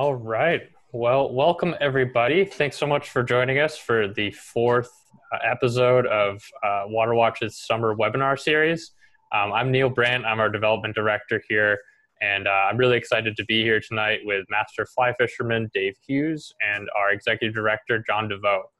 All right. Well, welcome everybody. Thanks so much for joining us for the fourth uh, episode of uh, WaterWatch's summer webinar series. Um, I'm Neil Brandt. I'm our development director here, and uh, I'm really excited to be here tonight with master fly fisherman Dave Hughes and our executive director John DeVoe.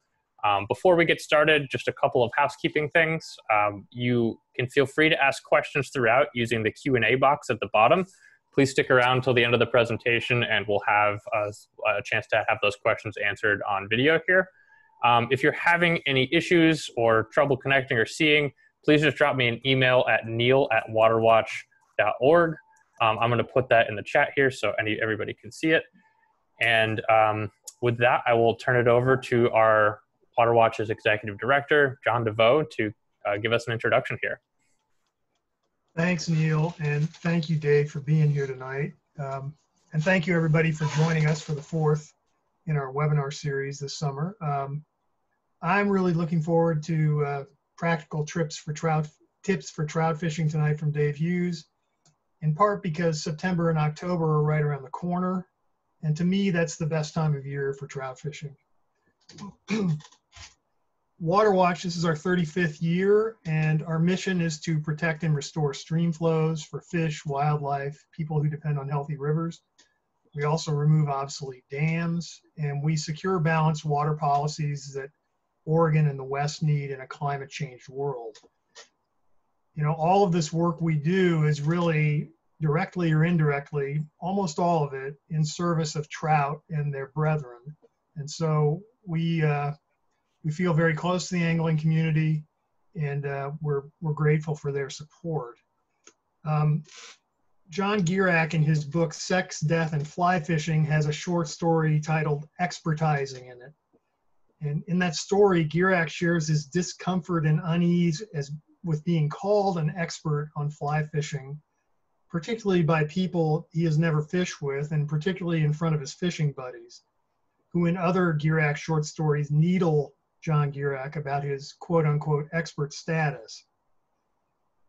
Um, before we get started, just a couple of housekeeping things. Um, you can feel free to ask questions throughout using the Q&A box at the bottom. Please stick around until the end of the presentation and we'll have a, a chance to have those questions answered on video here. Um, if you're having any issues or trouble connecting or seeing, please just drop me an email at neil at waterwatch.org. Um, I'm going to put that in the chat here so any, everybody can see it. And um, with that, I will turn it over to our Water Watch's executive director, John DeVoe, to uh, give us an introduction here. Thanks, Neil, and thank you, Dave, for being here tonight. Um, and thank you, everybody, for joining us for the fourth in our webinar series this summer. Um, I'm really looking forward to uh, practical trips for trout tips for trout fishing tonight from Dave Hughes, in part because September and October are right around the corner. And to me, that's the best time of year for trout fishing. WaterWatch, this is our 35th year, and our mission is to protect and restore stream flows for fish, wildlife, people who depend on healthy rivers. We also remove obsolete dams, and we secure balanced water policies that Oregon and the West need in a climate changed world. You know, all of this work we do is really directly or indirectly, almost all of it, in service of trout and their brethren. And so we, uh, we feel very close to the angling community and uh, we're, we're grateful for their support. Um, John Gierach in his book Sex, Death, and Fly Fishing has a short story titled Expertizing in it. And in that story, Gierach shares his discomfort and unease as with being called an expert on fly fishing, particularly by people he has never fished with, and particularly in front of his fishing buddies, who in other Gierach short stories needle John Gierach about his quote unquote expert status.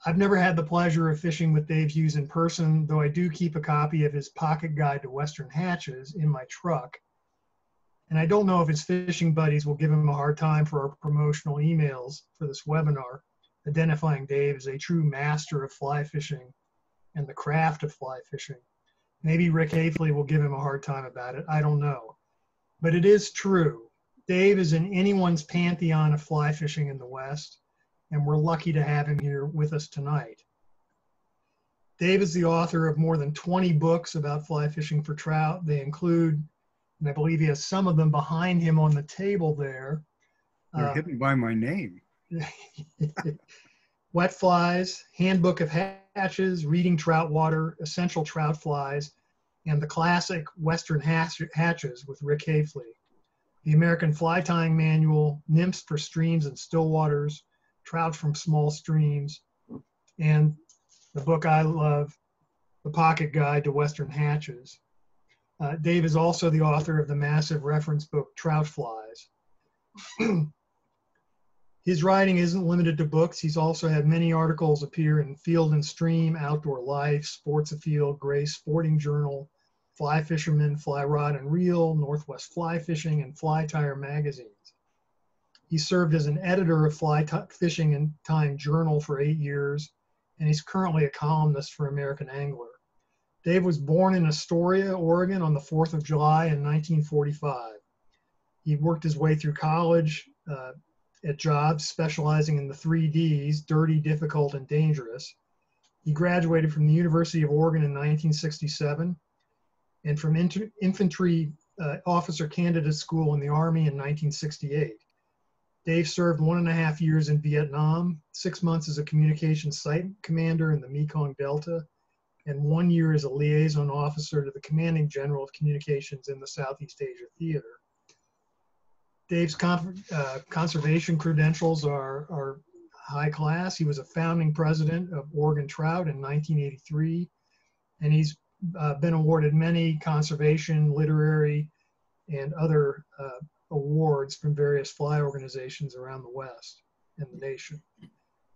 I've never had the pleasure of fishing with Dave Hughes in person, though I do keep a copy of his pocket guide to Western Hatches in my truck. And I don't know if his fishing buddies will give him a hard time for our promotional emails for this webinar, identifying Dave as a true master of fly fishing and the craft of fly fishing. Maybe Rick Hafele will give him a hard time about it. I don't know. But it is true. Dave is in anyone's pantheon of fly fishing in the West, and we're lucky to have him here with us tonight. Dave is the author of more than 20 books about fly fishing for trout. They include, and I believe he has some of them behind him on the table there. You're uh, hidden by my name. Wet Flies, Handbook of Hatches, Reading Trout Water, Essential Trout Flies, and the classic Western Hatches with Rick Hafele the American Fly Tying Manual, Nymphs for Streams and Still Waters, Trout from Small Streams, and the book I love, The Pocket Guide to Western Hatches. Uh, Dave is also the author of the massive reference book, Trout Flies. His writing isn't limited to books. He's also had many articles appear in Field and Stream, Outdoor Life, Sports Afield, Gray Sporting Journal, Fly Fisherman, Fly Rod and Reel, Northwest Fly Fishing, and Fly Tyer magazines. He served as an editor of Fly Fishing and Tying Journal for eight years, and he's currently a columnist for American Angler. Dave was born in Astoria, Oregon on the 4th of July in 1945. He worked his way through college uh, at jobs specializing in the three Ds dirty, difficult, and dangerous. He graduated from the University of Oregon in 1967 and from infantry uh, officer candidate school in the Army in 1968. Dave served one and a half years in Vietnam, six months as a communications site commander in the Mekong Delta, and one year as a liaison officer to the commanding general of communications in the Southeast Asia Theater. Dave's uh, conservation credentials are, are high class. He was a founding president of Oregon Trout in 1983, and he's uh, been awarded many conservation, literary, and other uh, awards from various fly organizations around the West and the nation.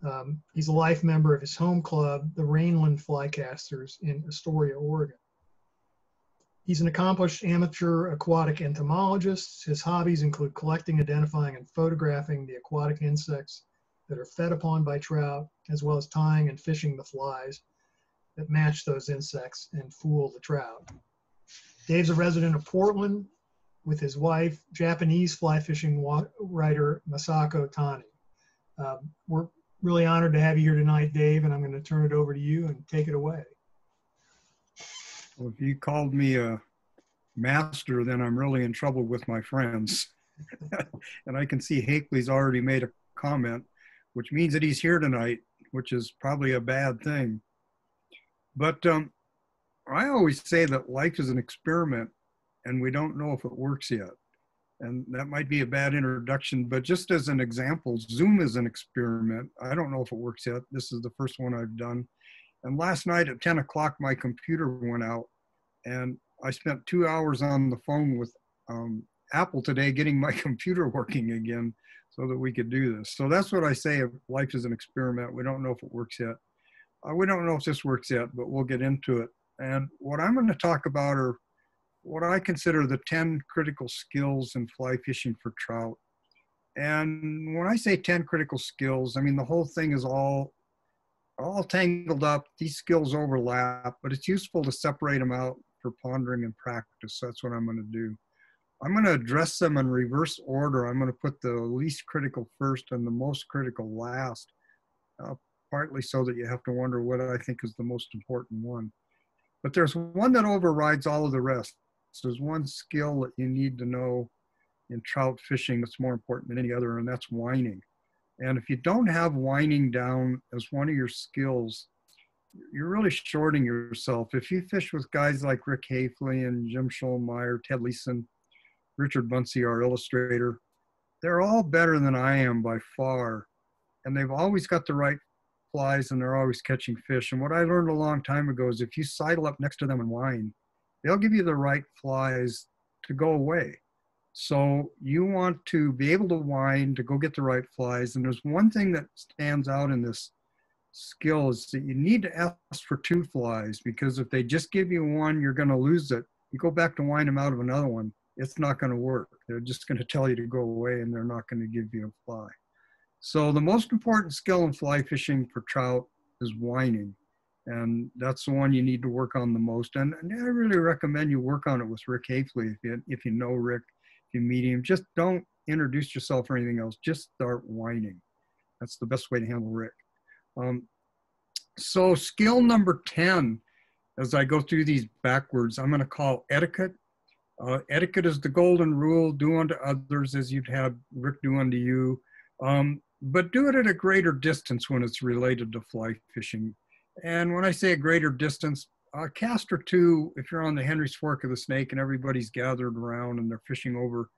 Um, he's a life member of his home club, the Rainland Flycasters in Astoria, Oregon. He's an accomplished amateur aquatic entomologist. His hobbies include collecting, identifying, and photographing the aquatic insects that are fed upon by trout, as well as tying and fishing the flies that match those insects and fool the trout. Dave's a resident of Portland with his wife, Japanese fly fishing writer Masako Tani. Um, we're really honored to have you here tonight, Dave, and I'm going to turn it over to you and take it away. Well, if you called me a master, then I'm really in trouble with my friends. and I can see Hafele's already made a comment, which means that he's here tonight, which is probably a bad thing. But um, I always say that life is an experiment and we don't know if it works yet. And that might be a bad introduction, but just as an example, Zoom is an experiment. I don't know if it works yet. This is the first one I've done. And last night at 10 o'clock, my computer went out, and I spent two hours on the phone with um, Apple today getting my computer working again so that we could do this. So that's what I say if life is an experiment. We don't know if it works yet. Uh, we don't know if this works yet, but we'll get into it. And what I'm going to talk about are what I consider the 10 critical skills in fly fishing for trout. And when I say 10 critical skills, I mean the whole thing is all all tangled up. These skills overlap, but it's useful to separate them out for pondering and practice. That's what I'm going to do. I'm going to address them in reverse order. I'm going to put the least critical first and the most critical last, uh, partly so that you have to wonder what I think is the most important one. But there's one that overrides all of the rest. So there's one skill that you need to know in trout fishing that's more important than any other, and that's whining. And if you don't have whining down as one of your skills, you're really shorting yourself. If you fish with guys like Rick Hafele and Jim Schollmeyer, Ted Leeson, Richard Bunse, our illustrator, they're all better than I am by far. And they've always got the right flies and they're always catching fish. And what I learned a long time ago is if you sidle up next to them and whine, they'll give you the right flies to go away. So you want to be able to whine to go get the right flies. And there's one thing that stands out in this skill is that you need to ask for two flies because if they just give you one, you're going to lose it. You go back to whine them out of another one, it's not going to work. They're just going to tell you to go away and they're not going to give you a fly. So the most important skill in fly fishing for trout is whining and that's the one you need to work on the most. And, and I really recommend you work on it with Rick Hafele if you, if you know Rick, if you meet him. Just don't introduce yourself or anything else. Just start whining. That's the best way to handle Rick. Um, so skill number 10, as I go through these backwards, I'm going to call etiquette. Uh, etiquette is the golden rule. Do unto others as you'd have Rick do unto you. Um, but do it at a greater distance when it's related to fly fishing. And when I say a greater distance, a cast or two, if you're on the Henry's Fork of the Snake and everybody's gathered around and they're fishing over,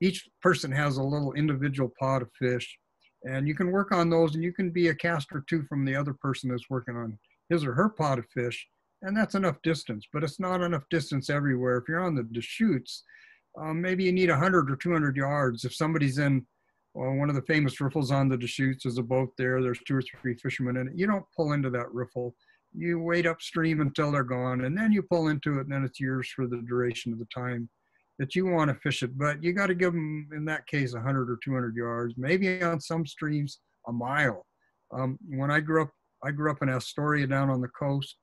each person has a little individual pot of fish. And you can work on those and you can be a cast or two from the other person that's working on his or her pot of fish. And that's enough distance, but it's not enough distance everywhere. If you're on the Deschutes, um, maybe you need 100 or 200 yards. If somebody's in well, one of the famous riffles on the Deschutes is a boat there. There's two or three fishermen in it. You don't pull into that riffle. You wait upstream until they're gone, and then you pull into it, and then it's yours for the duration of the time that you want to fish it. But you got to give them, in that case, 100 or 200 yards. Maybe on some streams, a mile. Um, when I grew up, I grew up in Astoria down on the coast,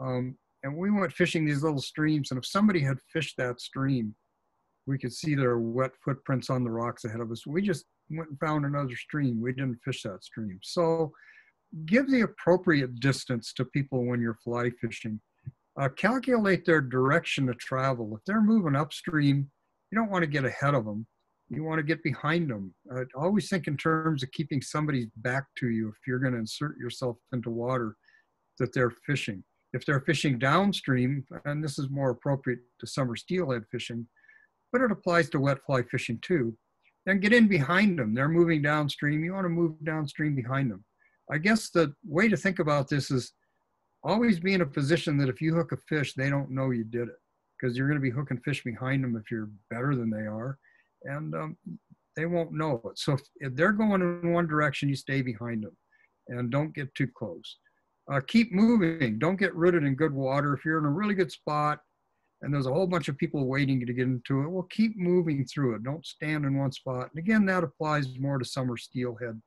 um, and we went fishing these little streams. And if somebody had fished that stream, we could see their wet footprints on the rocks ahead of us. We just went and found another stream. We didn't fish that stream. So give the appropriate distance to people when you're fly fishing. Uh, calculate their direction of travel. If they're moving upstream, you don't want to get ahead of them. You want to get behind them. Uh, always think in terms of keeping somebody's back to you if you're going to insert yourself into water that they're fishing. If they're fishing downstream, and this is more appropriate to summer steelhead fishing, but it applies to wet fly fishing too. Then get in behind them. They're moving downstream. You want to move downstream behind them. I guess the way to think about this is always be in a position that if you hook a fish, they don't know you did it because you're going to be hooking fish behind them if you're better than they are. And um, they won't know it. So if, if, they're going in one direction, you stay behind them and don't get too close. Uh, keep moving. Don't get rooted in good water. If you're in a really good spot, and there's a whole bunch of people waiting to get into it. Well, keep moving through it. Don't stand in one spot. And again, that applies more to summer steelhead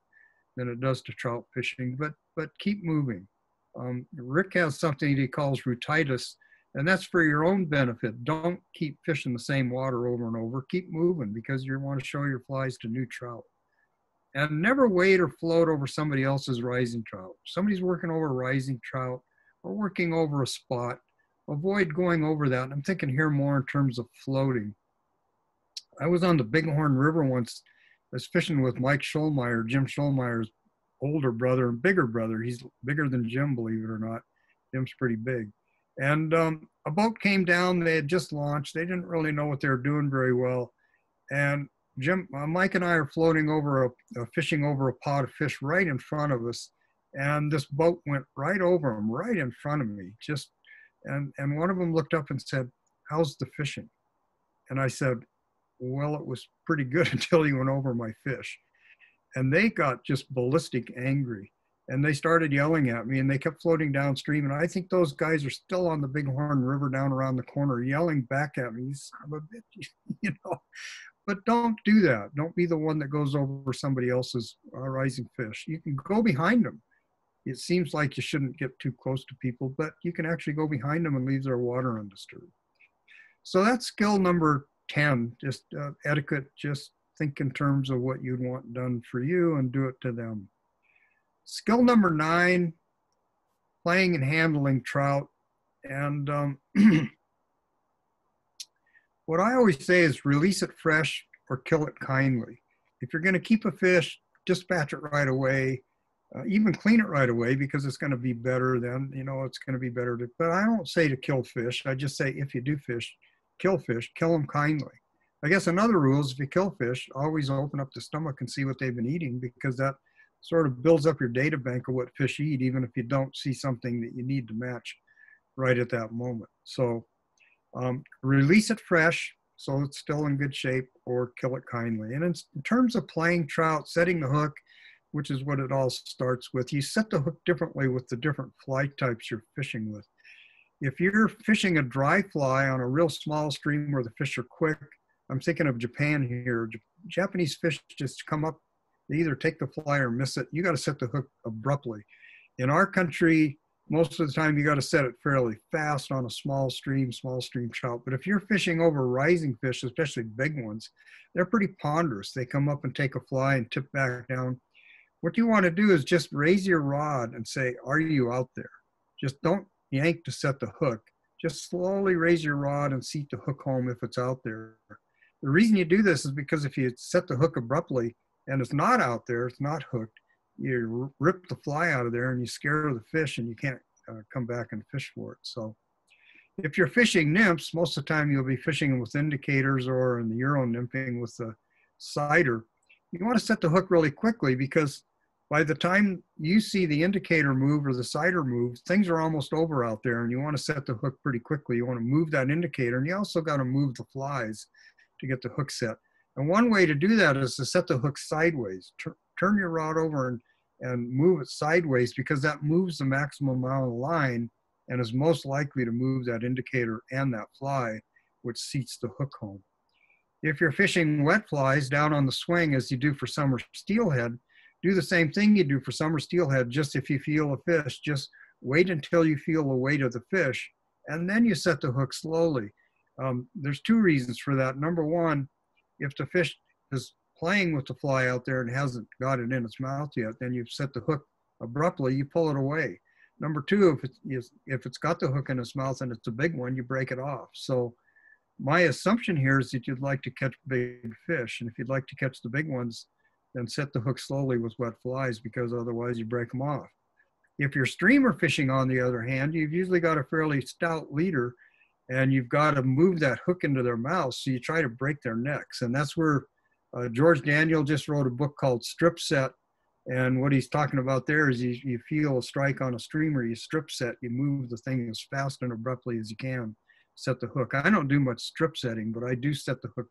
than it does to trout fishing, but, but keep moving. Um, Rick has something he calls rutitis, and that's for your own benefit. Don't keep fishing the same water over and over. Keep moving because you want to show your flies to new trout. And never wait or float over somebody else's rising trout. Somebody's working over a rising trout or working over a spot avoid going over that. I'm thinking here more in terms of floating. I was on the Bighorn River once. I was fishing with Mike Schollmeyer, Jim Schollmeyer's older brother and bigger brother. He's bigger than Jim, believe it or not. Jim's pretty big. And um, a boat came down. They had just launched. They didn't really know what they were doing very well. And Jim, uh, Mike and I are floating over a, fishing over a pot of fish right in front of us. And this boat went right over them, right in front of me, just and, and one of them looked up and said, How's the fishing? And I said, Well, it was pretty good until you went over my fish. And they got just ballistic angry. And they started yelling at me and they kept floating downstream. And I think those guys are still on the Bighorn River down around the corner yelling back at me, son you know. But don't do that. Don't be the one that goes over somebody else's uh, rising fish. You can go behind them it seems like you shouldn't get too close to people, but you can actually go behind them and leave their water undisturbed. So that's skill number 10, just uh, etiquette, just think in terms of what you'd want done for you and do it to them. Skill number nine, playing and handling trout. And um, what I always say is release it fresh or kill it kindly. If you're going to keep a fish, dispatch it right away uh, even clean it right away because it's going to be better then you know it's going to be better to but i don't say to kill fish i just say if you do fish kill fish kill them kindly. I guess another rule is if you kill fish always open up the stomach and see what they've been eating because that sort of builds up your data bank of what fish eat even if you don't see something that you need to match right at that moment. So um, release it fresh so it's still in good shape or kill it kindly. And in, in terms of playing trout setting the hook which is what it all starts with. You set the hook differently with the different fly types you're fishing with. If you're fishing a dry fly on a real small stream where the fish are quick, I'm thinking of Japan here. Japanese fish just come up, they either take the fly or miss it. You got to set the hook abruptly. In our country, most of the time you got to set it fairly fast on a small stream, small stream trout. But if you're fishing over rising fish, especially big ones, they're pretty ponderous. They come up and take a fly and tip back down what you want to do is just raise your rod and say, Are you out there? Just don't yank to set the hook. Just slowly raise your rod and seat the hook home if it's out there. The reason you do this is because if you set the hook abruptly and it's not out there, it's not hooked, you rip the fly out of there and you scare the fish and you can't uh, come back and fish for it. So if you're fishing nymphs, most of the time you'll be fishing with indicators or in the Euro nymphing with the sighter. You want to set the hook really quickly because by the time you see the indicator move or the sighter move, things are almost over out there and you want to set the hook pretty quickly. You want to move that indicator and you also got to move the flies to get the hook set. And one way to do that is to set the hook sideways. Tur turn your rod over and, and move it sideways because that moves the maximum amount of line and is most likely to move that indicator and that fly, which seats the hook home. If you're fishing wet flies down on the swing as you do for summer steelhead, do the same thing you do for summer steelhead. Just if you feel a fish, just wait until you feel the weight of the fish, and then you set the hook slowly. Um, there's two reasons for that. Number one, if the fish is playing with the fly out there and hasn't got it in its mouth yet, then you set the hook abruptly, you pull it away. Number two, if it's, if it's got the hook in its mouth and it's a big one, you break it off. So my assumption here is that you'd like to catch big fish. And if you'd like to catch the big ones, then set the hook slowly with wet flies because otherwise you break them off. If you're streamer fishing, on the other hand, you've usually got a fairly stout leader and you've got to move that hook into their mouth. So you try to break their necks. And that's where uh, George Daniel just wrote a book called Strip Set. And what he's talking about there is you, you feel a strike on a streamer, you strip set, you move the thing as fast and abruptly as you can, set the hook. I don't do much strip setting, but I do set the hook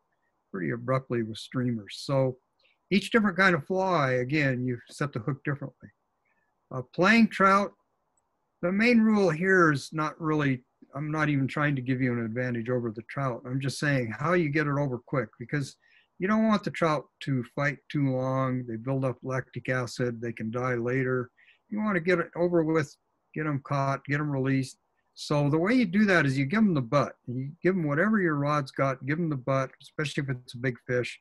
pretty abruptly with streamers. So each different kind of fly, again, you set the hook differently. Uh, playing trout, the main rule here is not really I'm not even trying to give you an advantage over the trout. I'm just saying how you get it over quick because you don't want the trout to fight too long. They build up lactic acid. They can die later. You want to get it over with, get them caught, get them released. So the way you do that is you give them the butt. You give them whatever your rod's got, give them the butt, especially if it's a big fish.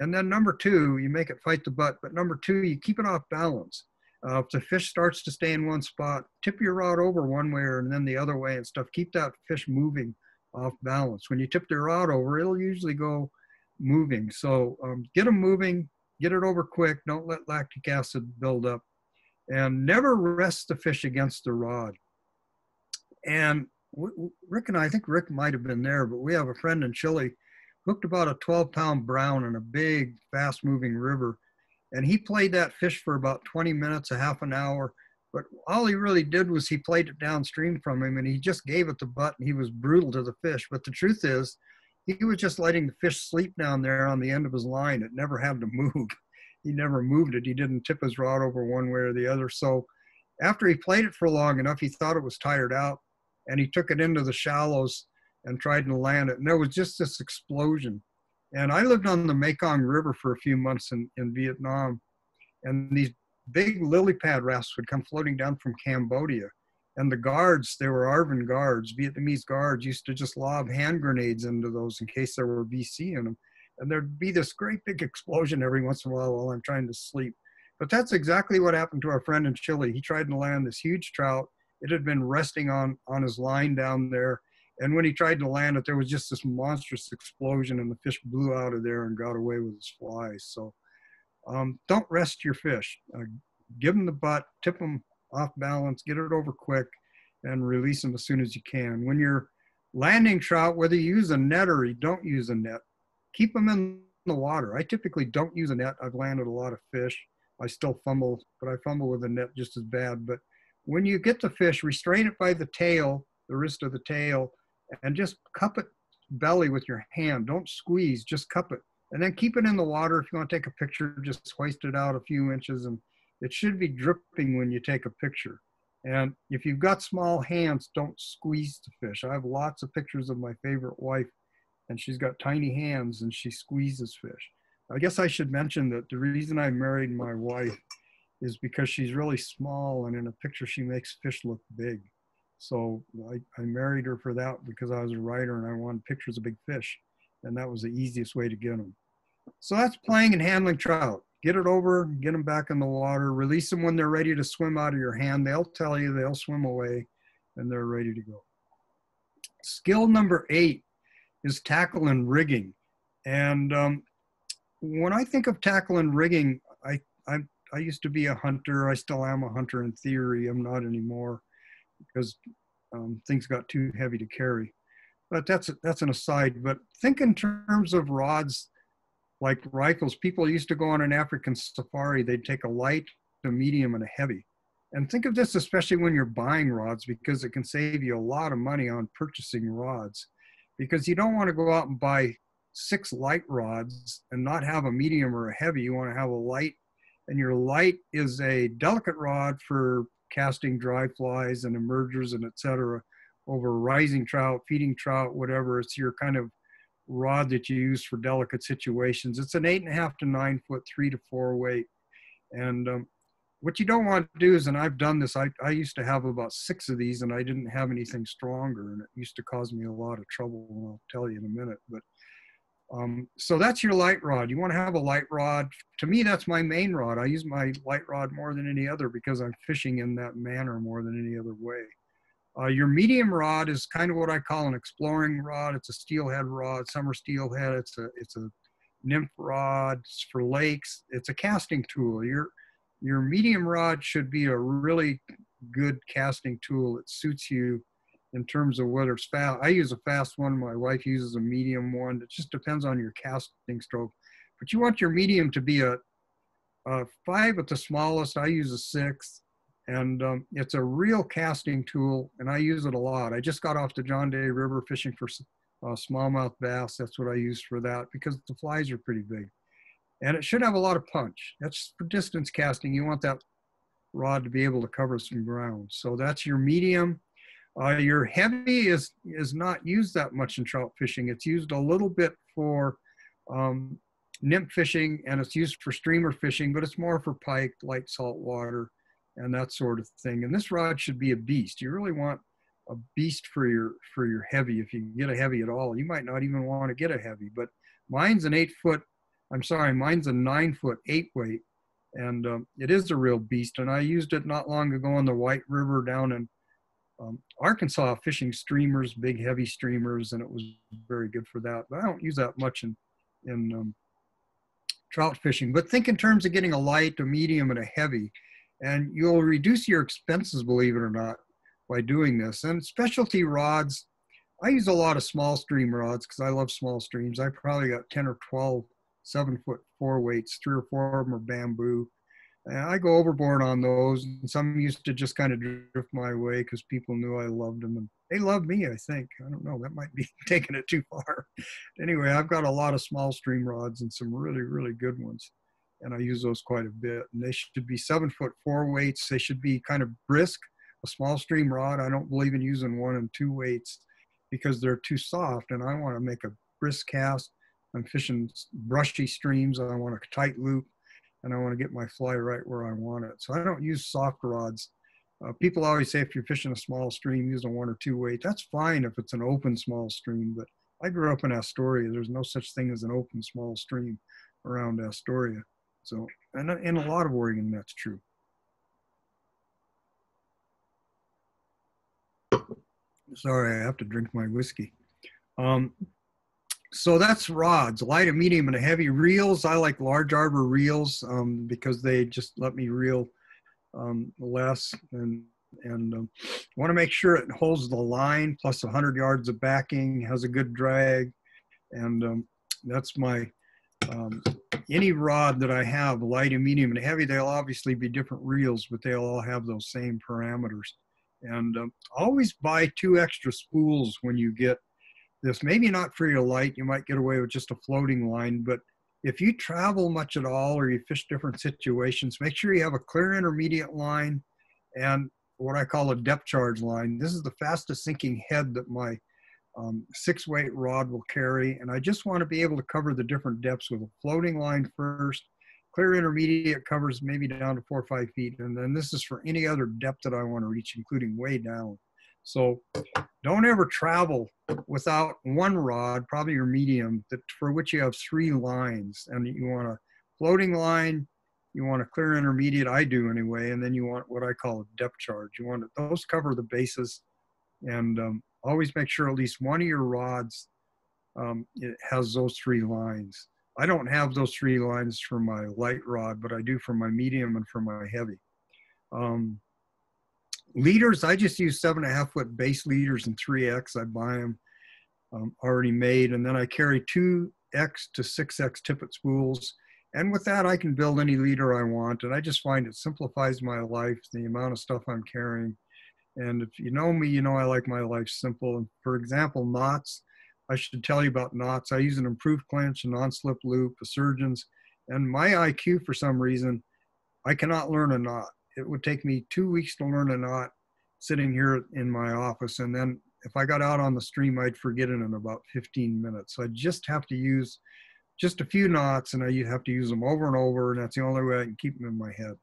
And then number two, you make it fight the butt. But number two, you keep it off balance. Uh, if the fish starts to stay in one spot, tip your rod over one way and then the other way and stuff. Keep that fish moving off balance. When you tip the rod over, it'll usually go moving. So um, get them moving, get it over quick. Don't let lactic acid build up. And never rest the fish against the rod. And Rick and I, I think Rick might have been there, but we have a friend in Chile, hooked about a 12 pound brown in a big, fast moving river and he played that fish for about 20 minutes, a half an hour. But all he really did was he played it downstream from him and he just gave it the butt and he was brutal to the fish. But the truth is, he was just letting the fish sleep down there on the end of his line. It never had to move. He never moved it. He didn't tip his rod over one way or the other. So after he played it for long enough, he thought it was tired out and he took it into the shallows and tried to land it. And there was just this explosion. And I lived on the Mekong River for a few months in, in Vietnam. And these big lily pad rafts would come floating down from Cambodia. And the guards, they were ARVN guards, Vietnamese guards, used to just lob hand grenades into those in case there were VC in them. And there'd be this great big explosion every once in a while while I'm trying to sleep. But that's exactly what happened to our friend in Chile. He tried to land this huge trout. It had been resting on, on his line down there and when he tried to land it, there was just this monstrous explosion, and the fish blew out of there and got away with his flies. So um, don't rest your fish. Uh, give them the butt, tip them off balance, get it over quick, and release them as soon as you can. When you're landing trout, whether you use a net or you don't use a net, keep them in the water. I typically don't use a net. I've landed a lot of fish. I still fumble, but I fumble with a net just as bad. But when you get the fish, restrain it by the tail, the wrist of the tail, and just cup it belly with your hand. Don't squeeze, just cup it. And then keep it in the water. If you want to take a picture, just hoist it out a few inches and it should be dripping when you take a picture. And if you've got small hands, don't squeeze the fish. I have lots of pictures of my favorite wife and she's got tiny hands and she squeezes fish. I guess I should mention that the reason I married my wife is because she's really small and in a picture she makes fish look big. So I, I married her for that because I was a writer and I wanted pictures of big fish. And that was the easiest way to get them. So that's playing and handling trout. Get it over, get them back in the water, release them when they're ready to swim out of your hand. They'll tell you, they'll swim away, and they're ready to go. Skill number eight is tackle and rigging. And um, when I think of tackle and rigging, I, I, I used to be a hunter. I still am a hunter in theory. I'm not anymore because um, things got too heavy to carry. But that's that's an aside. But think in terms of rods like rifles. People used to go on an African safari. They'd take a light, a medium, and a heavy. And think of this especially when you're buying rods because it can save you a lot of money on purchasing rods. Because you don't want to go out and buy six light rods and not have a medium or a heavy. You want to have a light, and your light is a delicate rod for casting dry flies and emergers and etc. over rising trout, feeding trout, whatever. It's your kind of rod that you use for delicate situations. It's an eight and a half to nine foot, three to four weight. And um, what you don't want to do is, and I've done this, I, I used to have about six of these and I didn't have anything stronger and it used to cause me a lot of trouble and I'll tell you in a minute. But um, so that's your light rod. You want to have a light rod. To me, that's my main rod. I use my light rod more than any other because I'm fishing in that manner more than any other way. Uh, your medium rod is kind of what I call an exploring rod. It's a steelhead rod, summer steelhead. It's a it's a nymph rod it's for lakes. It's a casting tool. Your your medium rod should be a really good casting tool. It suits you in terms of whether it's fast. I use a fast one. My wife uses a medium one. It just depends on your casting stroke. But you want your medium to be a, a five at the smallest. I use a six. And um, it's a real casting tool, and I use it a lot. I just got off the John Day River fishing for uh, smallmouth bass. That's what I use for that because the flies are pretty big. And it should have a lot of punch. That's for distance casting. You want that rod to be able to cover some ground. So that's your medium Uh, your heavy is is not used that much in trout fishing. It's used a little bit for um, nymph fishing and it's used for streamer fishing, but it's more for pike, light salt water, and that sort of thing. And this rod should be a beast. You really want a beast for your for your heavy. If you get a heavy at all, you might not even want to get a heavy. But mine's an eight foot. I'm sorry, mine's a nine foot eight weight, and um, it is a real beast. And I used it not long ago on the White River down in um, Arkansas, fishing streamers, big heavy streamers, and it was very good for that. But I don't use that much in in um, trout fishing. But think in terms of getting a light, a medium, and a heavy, and you'll reduce your expenses, believe it or not, by doing this. And specialty rods, I use a lot of small stream rods because I love small streams. I probably got 10 or 12 seven foot four weights, three or four of them are bamboo. And I go overboard on those. And some used to just kind of drift my way because people knew I loved them. And they love me, I think. I don't know. That might be taking it too far. anyway, I've got a lot of small stream rods and some really, really good ones. And I use those quite a bit. And they should be seven foot four weights. They should be kind of brisk. A small stream rod, I don't believe in using one and two weights because they're too soft. And I want to make a brisk cast. I'm fishing brushy streams. I want a tight loop and I want to get my fly right where I want it. So I don't use soft rods. Uh, people always say if you're fishing a small stream, use a one or two weight. That's fine if it's an open small stream, but I grew up in Astoria. There's no such thing as an open small stream around Astoria. So, and in a lot of Oregon, that's true. Sorry, I have to drink my whiskey. Um, so that's rods, light, a medium, and a heavy. Reels, I like large arbor reels um, because they just let me reel um, less and and um, want to make sure it holds the line plus 100 yards of backing, has a good drag, and um, that's my um, any rod that I have, light, and medium, and heavy. They'll obviously be different reels, but they'll all have those same parameters. And um, always buy two extra spools when you get this. Maybe not for your light, you might get away with just a floating line, but if you travel much at all or you fish different situations, make sure you have a clear intermediate line and what I call a depth charge line. This is the fastest sinking head that my um, six weight rod will carry. And I just want to be able to cover the different depths with a floating line first. Clear intermediate covers maybe down to four or five feet. And then this is for any other depth that I want to reach, including way down. So don't ever travel without one rod, probably your medium, that for which you have three lines. And you want a floating line, you want a clear intermediate, I do anyway, and then you want what I call a depth charge. You want those cover the bases, and um, always make sure at least one of your rods um, it has those three lines. I don't have those three lines for my light rod, but I do for my medium and for my heavy. Um, leaders, I just use seven and a half foot base leaders and 3X. I buy them um, already made. And then I carry 2X to 6X tippet spools. And with that, I can build any leader I want. And I just find it simplifies my life, the amount of stuff I'm carrying. And if you know me, you know I like my life simple. For example, knots, I should tell you about knots. I use an improved clinch, a non-slip loop, a surgeon's. And my IQ, for some reason, I cannot learn a knot it would take me two weeks to learn a knot sitting here in my office. And then if I got out on the stream, I'd forget it in about 15 minutes. So I just have to use just a few knots and I have to use them over and over. And that's the only way I can keep them in my head.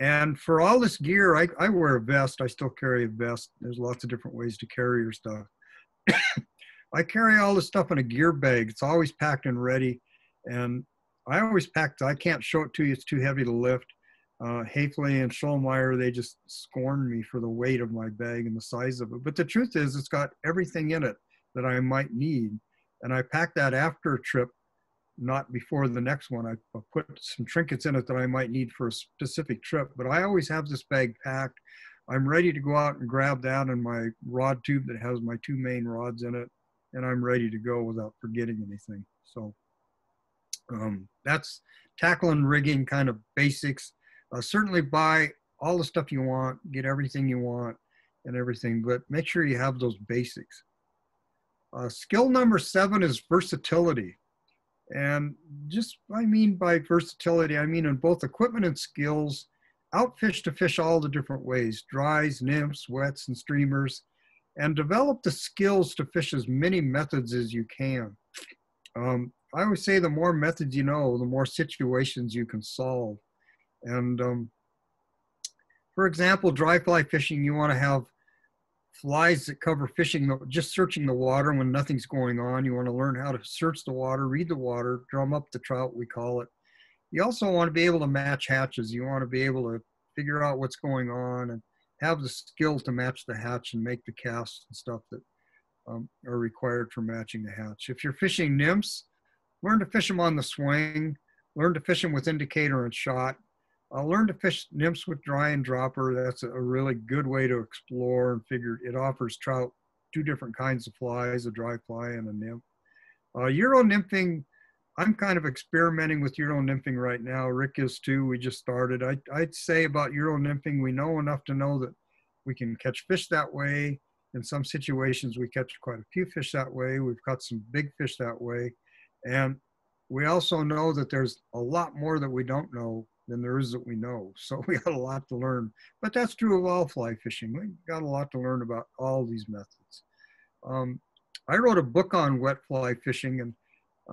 And for all this gear, I, I wear a vest. I still carry a vest. There's lots of different ways to carry your stuff. I carry all this stuff in a gear bag. It's always packed and ready. And I always pack, I can't show it to you. It's too heavy to lift uh, Hafele and Schollmeyer, they just scorned me for the weight of my bag and the size of it. But the truth is, it's got everything in it that I might need. And I packed that after a trip, not before the next one. I put some trinkets in it that I might need for a specific trip. But I always have this bag packed. I'm ready to go out and grab that and my rod tube that has my two main rods in it. And I'm ready to go without forgetting anything. So um, that's tackle and rigging kind of basics uh, certainly buy all the stuff you want, get everything you want and everything, but make sure you have those basics. Uh, skill number seven is versatility. And just I mean by versatility, I mean in both equipment and skills, outfish to fish all the different ways, dries, nymphs, wets, and streamers, and develop the skills to fish as many methods as you can. Um, I always say the more methods you know, the more situations you can solve. And um, for example, dry fly fishing, you want to have flies that cover fishing, just searching the water when nothing's going on. You want to learn how to search the water, read the water, drum up the trout, we call it. You also want to be able to match hatches. You want to be able to figure out what's going on and have the skill to match the hatch and make the casts and stuff that um, are required for matching the hatch. If you're fishing nymphs, learn to fish them on the swing, learn to fish them with indicator and shot. Uh, learned to fish nymphs with dry and dropper. That's a really good way to explore and figure it offers trout two different kinds of flies, a dry fly and a nymph. Uh, Euro nymphing, I'm kind of experimenting with Euro nymphing right now. Rick is too. We just started. I, I'd say about Euro nymphing, we know enough to know that we can catch fish that way. In some situations, we catch quite a few fish that way. We've caught some big fish that way. And we also know that there's a lot more that we don't know than there is that we know. So we got a lot to learn. But that's true of all fly fishing. We got a lot to learn about all these methods. Um, I wrote a book on wet fly fishing, and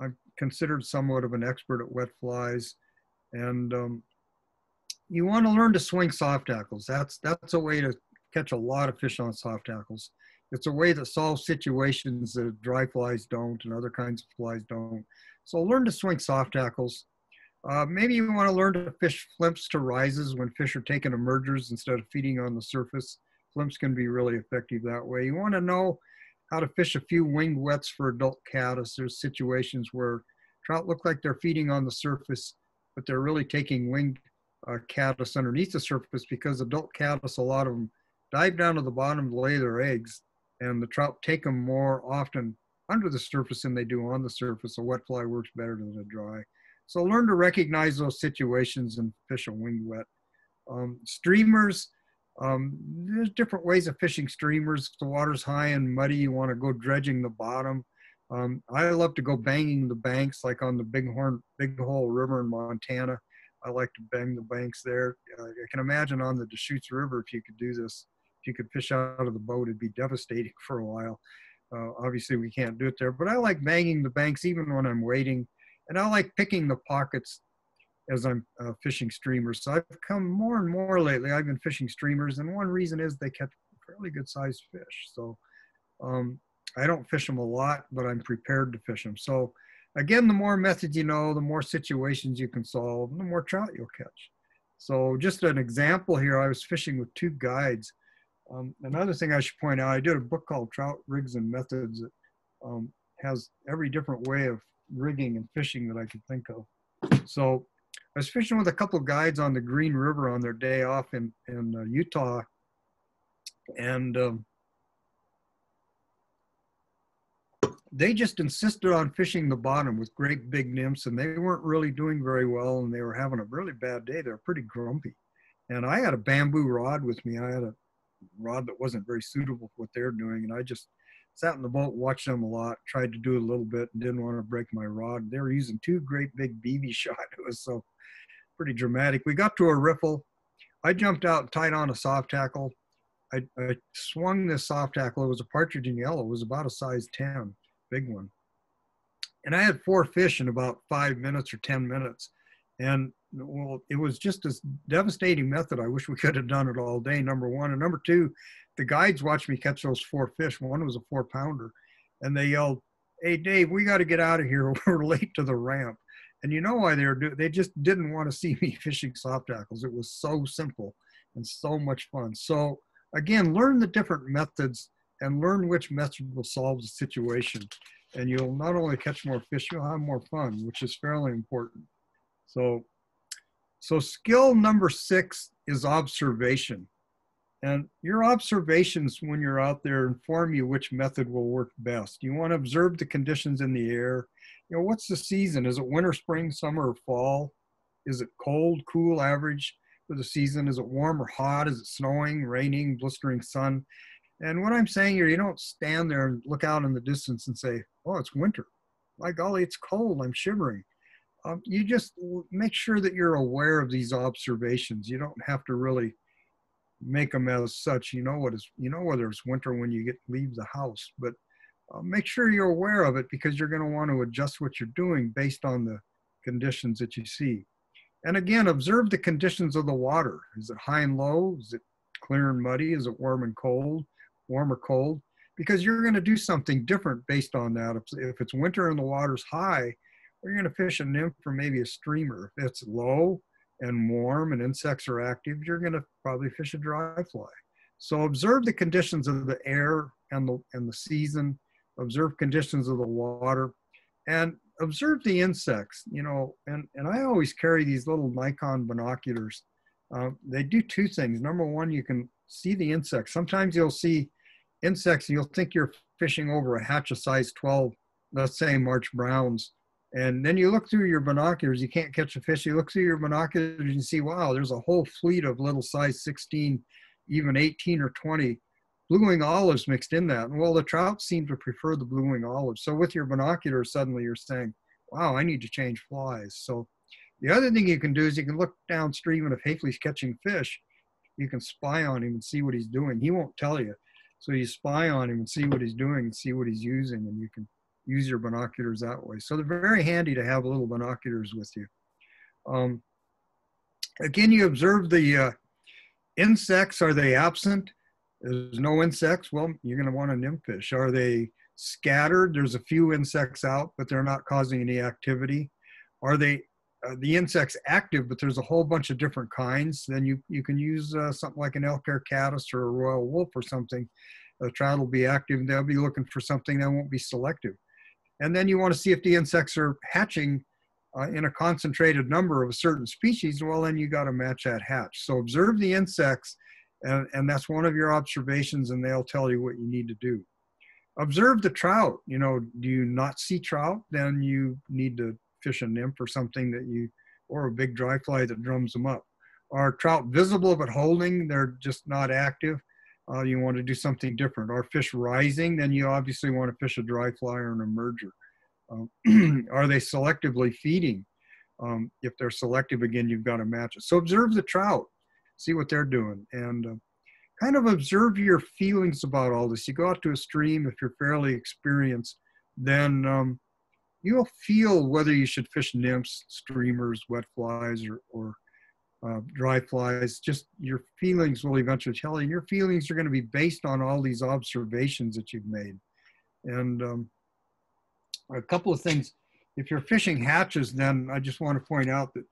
I'm considered somewhat of an expert at wet flies. And um, you want to learn to swing soft hackles. That's that's a way to catch a lot of fish on soft hackles. It's a way that solves situations that dry flies don't and other kinds of flies don't. So learn to swing soft hackles. Uh, maybe you want to learn to fish flymphs to rises when fish are taking emergers instead of feeding on the surface. Flymphs can be really effective that way. You want to know how to fish a few winged wets for adult caddis. There's situations where trout look like they're feeding on the surface, but they're really taking winged uh, caddis underneath the surface because adult caddis, a lot of them dive down to the bottom to lay their eggs, and the trout take them more often under the surface than they do on the surface. A wet fly works better than a dry. So learn to recognize those situations and fish a wing wet. Um, streamers, um, there's different ways of fishing streamers. If the water's high and muddy, you want to go dredging the bottom. Um, I love to go banging the banks, like on the Bighorn, Big Hole River in Montana. I like to bang the banks there. Uh, I can imagine on the Deschutes River if you could do this. If you could fish out of the boat, it'd be devastating for a while. Uh, obviously, we can't do it there, but I like banging the banks even when I'm waiting and I like picking the pockets as I'm uh, fishing streamers. So I've come more and more lately. I've been fishing streamers, and one reason is they catch fairly good sized fish. So um, I don't fish them a lot, but I'm prepared to fish them. So again, the more methods you know, the more situations you can solve, the more trout you'll catch. So just an example here, I was fishing with two guides. Um, another thing I should point out, I did a book called Trout Rigs and Methods that um, has every different way of rigging and fishing that I could think of. So I was fishing with a couple of guides on the Green River on their day off in, in uh, Utah. And um, they just insisted on fishing the bottom with great big nymphs and they weren't really doing very well and they were having a really bad day. They were pretty grumpy. And I had a bamboo rod with me. I had a rod that wasn't very suitable for what they're doing. And I just sat in the boat, watched them a lot, tried to do a little bit, and didn't want to break my rod. They were using two great big BB shot. It was so pretty dramatic. We got to a riffle. I jumped out tied on a soft hackle. I, I swung this soft hackle. It was a partridge in yellow. It was about a size 10, big one. And I had four fish in about five minutes or 10 minutes. And well, it was just a devastating method. I wish we could have done it all day, number one. And number two, the guides watched me catch those four fish. One was a four pounder, and they yelled, "Hey, Dave, we got to get out of here. We're late to the ramp." And you know why they were doing? They just didn't want to see me fishing soft hackles. It was so simple and so much fun. So again, learn the different methods and learn which method will solve the situation. And you'll not only catch more fish, you'll have more fun, which is fairly important. So, so skill number six is observation. And your observations when you're out there inform you which method will work best. You want to observe the conditions in the air. You know, what's the season? Is it winter, spring, summer, or fall? Is it cold, cool, average for the season? Is it warm or hot? Is it snowing, raining, blistering sun? And what I'm saying here, you don't stand there and look out in the distance and say, oh, it's winter. My golly, it's cold. I'm shivering. um, you just make sure that you're aware of these observations. You don't have to really make them as such. You know what is you know whether it's winter when you get leave the house, but uh, make sure you're aware of it because you're going to want to adjust what you're doing based on the conditions that you see. And again, observe the conditions of the water. Is it high and low? Is it clear and muddy? Is it warm and cold? Warm or cold? Because you're going to do something different based on that. If, if it's winter and the water's high, you're going to fish a nymph or maybe a streamer. If it's low and warm and insects are active, you're going to probably fish a dry fly. So observe the conditions of the air and the, and the season, observe conditions of the water, and observe the insects, you know, and, and I always carry these little Nikon binoculars. Uh, they do two things. Number one, you can see the insects. Sometimes you'll see insects and you'll think you're fishing over a hatch of size 12, let's say March Browns. And then you look through your binoculars, you can't catch a fish. You look through your binoculars and you see, wow, there's a whole fleet of little size 16, even 18 or 20 blue wing olives mixed in that. And well, the trout seem to prefer the blue wing olives. So with your binoculars, suddenly you're saying, wow, I need to change flies. So the other thing you can do is you can look downstream and if Hafele's catching fish, you can spy on him and see what he's doing. He won't tell you. So you spy on him and see what he's doing and see what he's using and you can use your binoculars that way. So they're very handy to have little binoculars with you. Um, again, you observe the uh, insects. Are they absent? There's no insects. Well, you're going to want a nymph fish. Are they scattered? There's a few insects out, but they're not causing any activity. Are they uh, the insects active, but there's a whole bunch of different kinds? Then you you can use uh, something like an elk hair caddis or a Royal Wulff or something. The trout will be active. They'll be looking for something that won't be selective. And then you want to see if the insects are hatching uh, in a concentrated number of a certain species. Well, then you got to match that hatch. So observe the insects and, and that's one of your observations and they'll tell you what you need to do. Observe the trout. You know do you not see trout? Then you need to fish a nymph or something that you or a big dry fly that drums them up. Are trout visible but holding? They're just not active uh, you want to do something different. Are fish rising? Then you obviously want to fish a dry fly or an emerger um, are they selectively feeding? Um, if they're selective again you've got to match it. So observe the trout. See what they're doing, and uh, kind of observe your feelings about all this. You go out to a stream if you're fairly experienced, then um, you'll feel whether you should fish nymphs, streamers, wet flies, or, or uh, dry flies. Just your feelings will eventually tell you. Your feelings are going to be based on all these observations that you've made. And um, a couple of things. If you're fishing hatches, then I just want to point out that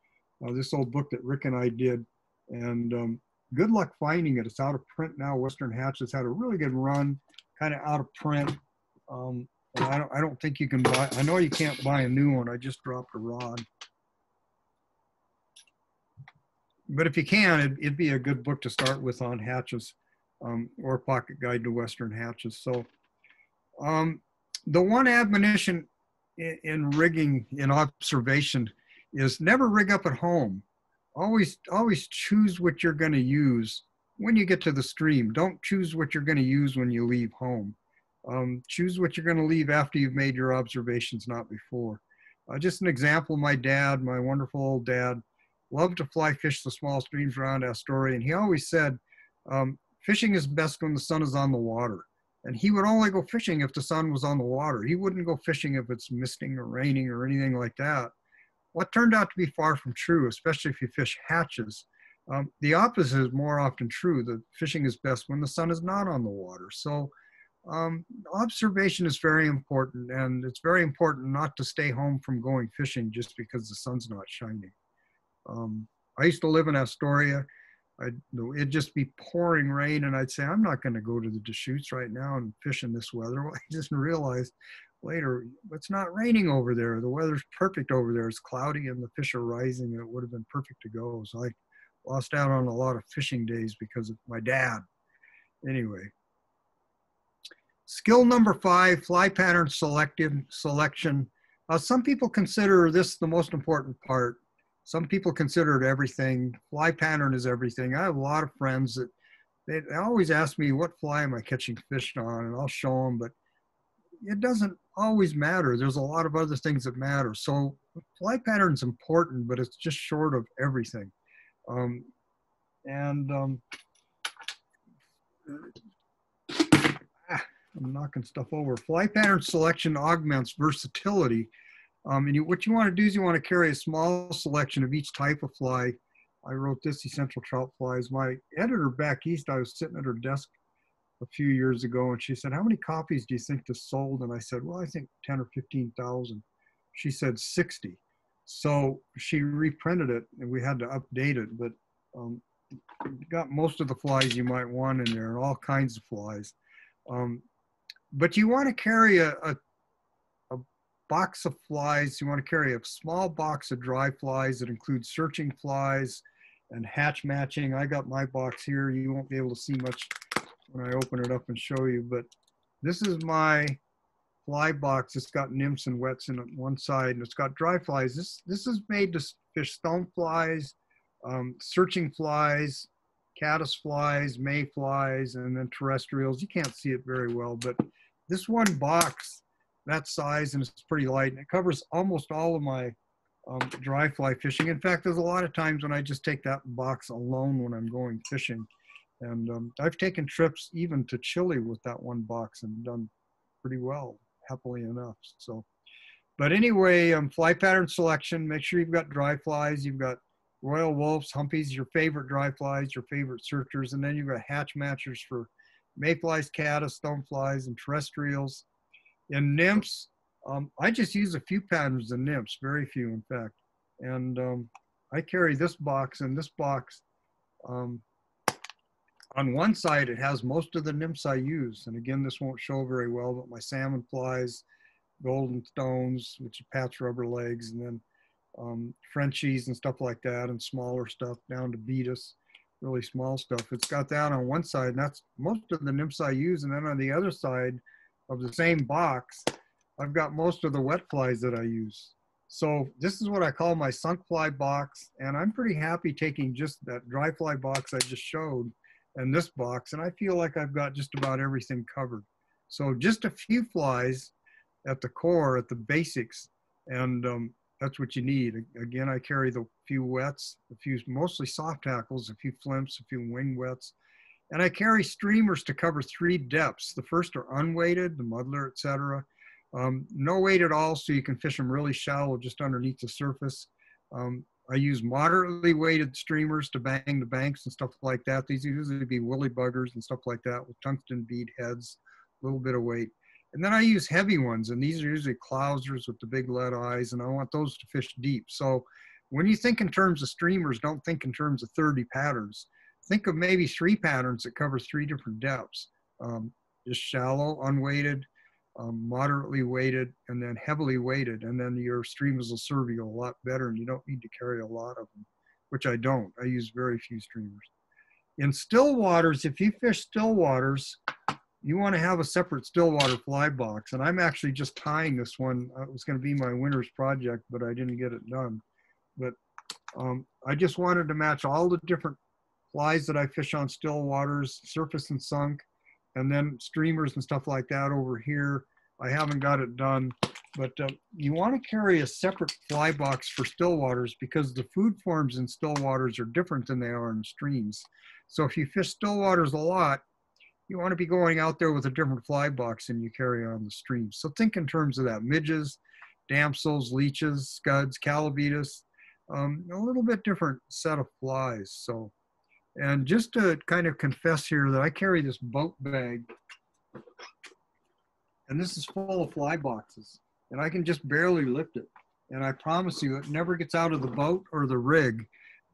uh, this old book that Rick and I did and um, good luck finding it. It's out of print now. Western Hatch has had a really good run, kind of out of print. Um, I don't, I don't think you can buy, I know you can't buy a new one. I just dropped a rod. But if you can, it, would be a good book to start with on hatches um, or Pocket Guide to Western Hatches. So um, the one admonition in, in rigging, in observation, is never rig up at home. Always always choose what you're going to use when you get to the stream. Don't choose what you're going to use when you leave home. Um, choose what you're going to leave after you've made your observations not before. Uh, just an example my dad my wonderful old dad loved to fly fish the small streams around astoria and he always said um, fishing is best when the sun is on the water and he would only go fishing if the sun was on the water he wouldn't go fishing if it's misting or raining or anything like that what turned out to be far from true, especially if you fish hatches. Um, the opposite is more often true. The fishing is best when the sun is not on the water. So um, observation is very important, and it's very important not to stay home from going fishing just because the sun's not shining. Um, I used to live in Astoria. I'd, it'd just be pouring rain, and I'd say, I'm not going to go to the Deschutes right now and fish in this weather. Well, I just realized later, it's not raining over there. The weather's perfect over there. It's cloudy and the fish are rising. It would have been perfect to go. So I lost out on a lot of fishing days because of my dad. Anyway, skill number five, fly pattern selective selection. Uh, some people consider this the most important part. Some people consider it everything. Fly pattern is everything. I have a lot of friends that they, always ask me what fly am I catching fish on, and I'll show them. But it doesn't always matter. There's a lot of other things that matter. So fly pattern's important, but it's just short of everything. Um, and um, ah, I'm knocking stuff over. Fly pattern selection augments versatility. Um, and you, what you want to do is you want to carry a small selection of each type of fly. I wrote this essential trout flies. My editor back east, I was sitting at her desk a few years ago and she said, how many copies do you think this sold? And I said, well, I think 10 or 15,000. She said 60. So she reprinted it and we had to update it, but um, got most of the flies you might want in there, all kinds of flies. Um, but you want to carry a, a, box of flies. You want to carry a small box of dry flies that includes searching flies and hatch matching. I got my box here. You won't be able to see much when I open it up and show you, but this is my fly box. It's got nymphs and wets in one side, and it's got dry flies. This this is made to fish stone flies, um, searching flies, caddis flies, mayflies, and then terrestrials. You can't see it very well, but this one box, that size, and it's pretty light, and it covers almost all of my um, dry fly fishing. In fact, there's a lot of times when I just take that box alone when I'm going fishing. And um, I've taken trips even to Chile with that one box and done pretty well, happily enough. So, but anyway, um, fly pattern selection, make sure you've got dry flies, you've got Royal Wulffs, Humpies, your favorite dry flies, your favorite searchers, and then you've got hatch matchers for mayflies, caddis, stoneflies, and terrestrials. In nymphs, um, I just use a few patterns of nymphs, very few in fact. And um, I carry this box, and this box um, on one side, it has most of the nymphs I use. And again, this won't show very well, but my salmon flies, golden stones, which are Pat's rubber legs, and then um, Frenchies and stuff like that, and smaller stuff down to Baetis, really small stuff. It's got that on one side, and that's most of the nymphs I use. And then on the other side of the same box, I've got most of the wet flies that I use. So this is what I call my sunk fly box. And I'm pretty happy taking just that dry fly box I just showed and this box, and I feel like I've got just about everything covered. So just a few flies at the core, at the basics, and um, that's what you need. Again, I carry the few wets, a few mostly soft hackles, a few flymphs, a few wing wets, and I carry streamers to cover three depths. The first are unweighted, the muddler, etc. Um, no weight at all, so you can fish them really shallow, just underneath the surface. Um, I use moderately weighted streamers to bang the banks and stuff like that. These usually be woolly buggers and stuff like that with tungsten bead heads, a little bit of weight. And then I use heavy ones, and these are usually clousers with the big lead eyes, and I want those to fish deep. So when you think in terms of streamers, don't think in terms of 30 patterns. Think of maybe three patterns that cover three different depths. Um, just shallow, unweighted, um, moderately weighted, and then heavily weighted, and then your streamers will serve you a lot better, and you don't need to carry a lot of them, which I don't. I use very few streamers. In still waters, if you fish still waters, you want to have a separate stillwater fly box, and I'm actually just tying this one. Uh, it was going to be my winter's project, but I didn't get it done. But um, I just wanted to match all the different flies that I fish on still waters, surface and sunk, and then streamers and stuff like that over here. I haven't got it done, but uh, you want to carry a separate fly box for still waters because the food forms in still waters are different than they are in streams. So if you fish still waters a lot, you want to be going out there with a different fly box than you carry on the streams. So think in terms of that. Midges, damsels, leeches, scuds, Callibaetis, um, a little bit different set of flies. So and just to kind of confess here that I carry this boat bag, and this is full of fly boxes, and I can just barely lift it. And I promise you, it never gets out of the boat or the rig,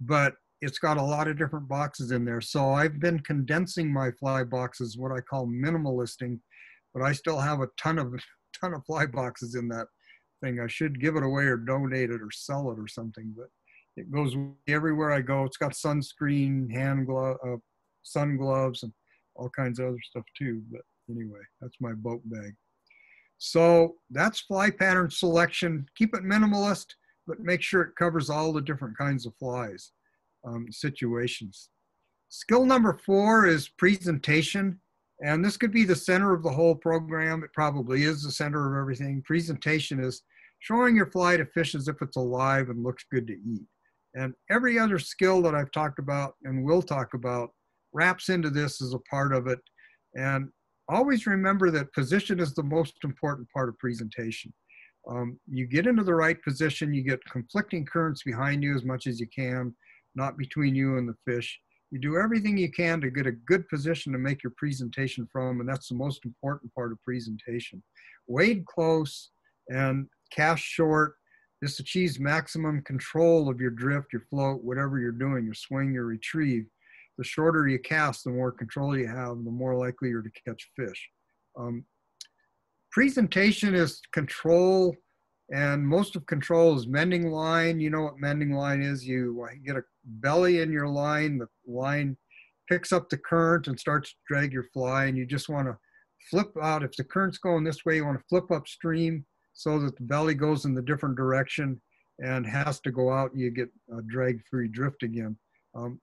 but it's got a lot of different boxes in there. So I've been condensing my fly boxes, what I call minimalisting, but I still have a ton of ton of fly boxes in that thing. I should give it away or donate it or sell it or something, but it goes everywhere I go. It's got sunscreen, hand glove, uh, sun gloves, and all kinds of other stuff too. But anyway, that's my boat bag. So that's fly pattern selection. Keep it minimalist, but make sure it covers all the different kinds of flies um, situations. Skill number four is presentation. And this could be the center of the whole program. It probably is the center of everything. Presentation is showing your fly to fish as if it's alive and looks good to eat. And every other skill that I've talked about and will talk about wraps into this as a part of it. And always remember that position is the most important part of presentation. Um, you get into the right position, you get conflicting currents behind you as much as you can, not between you and the fish. You do everything you can to get a good position to make your presentation from, and that's the most important part of presentation. Wade close and cast short. This achieves maximum control of your drift, your float, whatever you're doing, your swing, your retrieve. The shorter you cast, the more control you have, the more likely you're to catch fish. Um, presentation is control and most of control is mending line. You know what mending line is. You get a belly in your line, the line picks up the current and starts to drag your fly and you just want to flip out. If the current's going this way, you want to flip upstream so that the belly goes in the different direction and has to go out and you get a drag-free drift again. Um,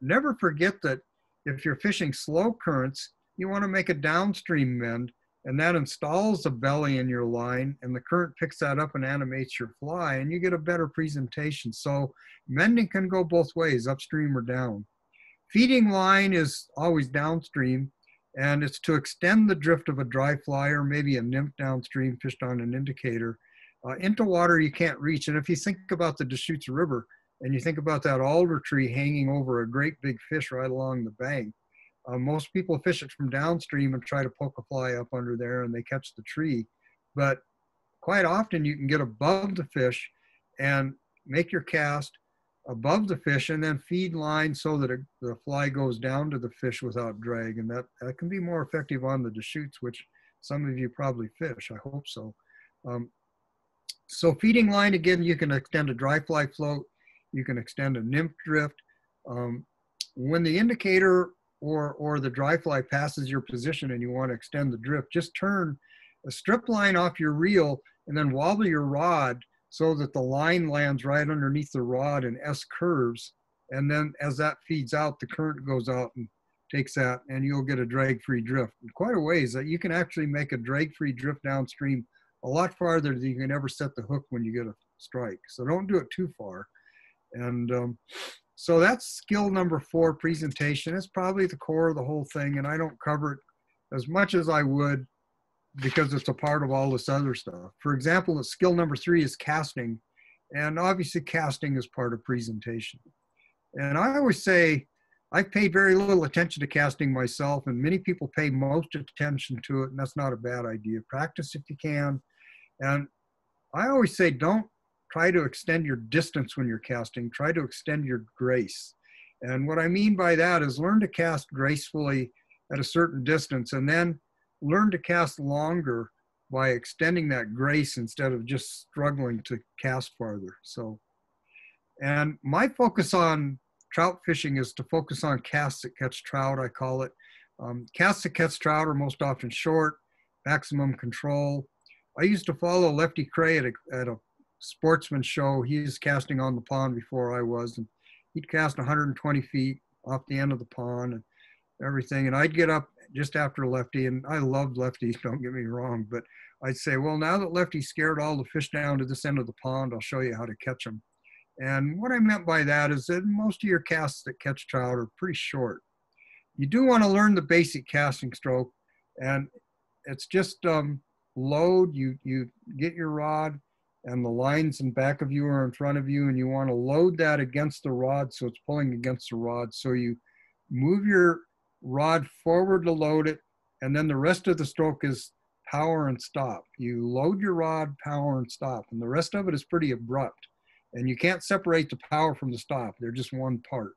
never forget that if you're fishing slow currents, you want to make a downstream mend and that installs a belly in your line and the current picks that up and animates your fly and you get a better presentation. So mending can go both ways, upstream or down. Feeding line is always downstream and it's to extend the drift of a dry fly or maybe a nymph downstream fished on an indicator uh, into water you can't reach. And if you think about the Deschutes River and you think about that alder tree hanging over a great big fish right along the bank, uh, most people fish it from downstream and try to poke a fly up under there and they catch the tree. But quite often you can get above the fish and make your cast above the fish and then feed line so that it, the fly goes down to the fish without drag. And that, that can be more effective on the Deschutes, which some of you probably fish. I hope so. Um, so feeding line, again, you can extend a dry fly float. You can extend a nymph drift. Um, when the indicator or, or the dry fly passes your position and you want to extend the drift, just turn a strip line off your reel and then wobble your rod so that the line lands right underneath the rod and S curves. And then as that feeds out, the current goes out and takes that and you'll get a drag-free drift. quite a ways that you can actually make a drag-free drift downstream a lot farther than you can ever set the hook when you get a strike. So don't do it too far. And um, so that's skill number four, presentation. It's probably the core of the whole thing, and I don't cover it as much as I would because it's a part of all this other stuff. For example, the skill number three is casting, and obviously casting is part of presentation. And I always say, I paid very little attention to casting myself, and many people pay most attention to it, and that's not a bad idea. Practice if you can. And I always say, don't try to extend your distance when you're casting, try to extend your grace. And what I mean by that is learn to cast gracefully at a certain distance and then learn to cast longer by extending that grace instead of just struggling to cast farther. So, and my focus on trout fishing is to focus on casts that catch trout, I call it. Um, casts that catch trout are most often short, maximum control. I used to follow Lefty Kreh at a, at a sportsman show. He's casting on the pond before I was, and he'd cast 120 feet off the end of the pond and everything. And I'd get up just after Lefty, and I loved Lefty, don't get me wrong, but I'd say, well, now that Lefty scared all the fish down to this end of the pond, I'll show you how to catch them. And what I meant by that is that most of your casts that catch trout are pretty short. You do want to learn the basic casting stroke, and it's just um, load. You you get your rod, and the lines in back of you are in front of you and you want to load that against the rod so it's pulling against the rod. So you move your rod forward to load it and then the rest of the stroke is power and stop. You load your rod, power and stop and the rest of it is pretty abrupt and you can't separate the power from the stop. They're just one part.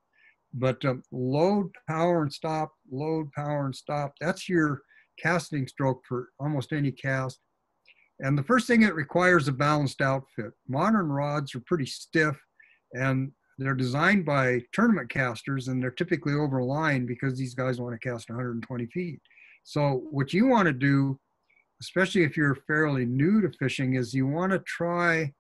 But um, load, power and stop, load, power and stop. That's your casting stroke for almost any cast and the first thing it requires a balanced outfit. Modern rods are pretty stiff and they're designed by tournament casters and they're typically overlined because these guys want to cast 120 feet. So what you want to do, especially if you're fairly new to fishing, is you want to try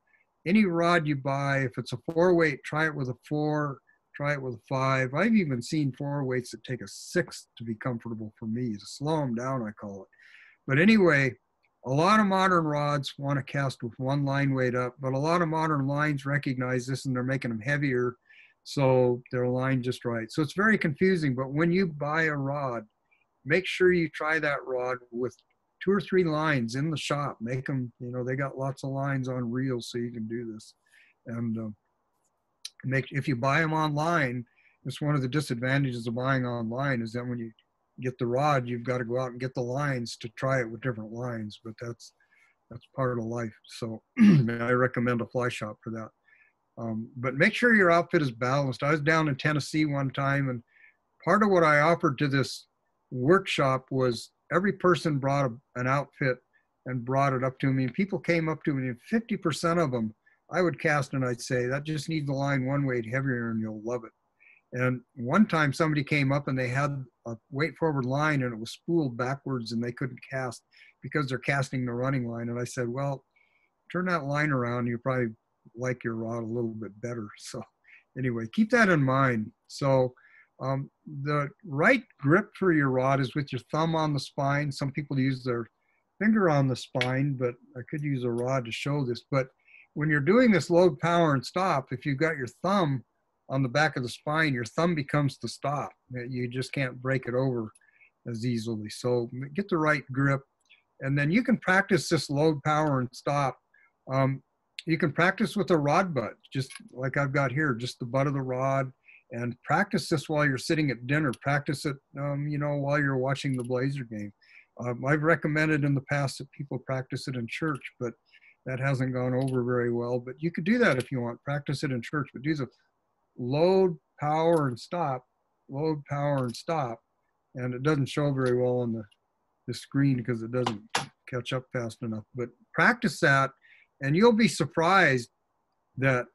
any rod you buy. If it's a four weight, try it with a four. try it with a five. I've even seen four weights that take a six to be comfortable for me, to slow them down, I call it. But anyway, a lot of modern rods want to cast with one line weight up, but a lot of modern lines recognize this and they're making them heavier so they're aligned just right. So it's very confusing, but when you buy a rod, make sure you try that rod with two or three lines in the shop. Make them, you know, they got lots of lines on reels so you can do this. And uh, make if you buy them online, it's one of the disadvantages of buying online is that when you get the rod, you've got to go out and get the lines to try it with different lines. But that's that's part of life. So I recommend a fly shop for that. Um, but make sure your outfit is balanced. I was down in Tennessee one time, and part of what I offered to this workshop was every person brought a, an outfit and brought it up to me. And people came up to me, and 50% of them I would cast and I'd say, that just needs the line one weight heavier and you'll love it. And one time somebody came up and they had a weight forward line and it was spooled backwards and they couldn't cast because they're casting the running line. And I said, well, turn that line around. You probably like your rod a little bit better. So anyway, keep that in mind. So um, the right grip for your rod is with your thumb on the spine. Some people use their finger on the spine, but I could use a rod to show this. But when you're doing this load, power, and stop, if you've got your thumb on the back of the spine, your thumb becomes the stop. You just can't break it over as easily. So get the right grip. And then you can practice this load, power, and stop. Um, you can practice with a rod butt, just like I've got here, just the butt of the rod. And practice this while you're sitting at dinner. Practice it, um, you know, while you're watching the Blazer game. Um, I've recommended in the past that people practice it in church, but that hasn't gone over very well, but you could do that if you want. Practice it in church, but do the load, power, and stop, load, power, and stop. And it doesn't show very well on the, the screen because it doesn't catch up fast enough. But practice that, and you'll be surprised that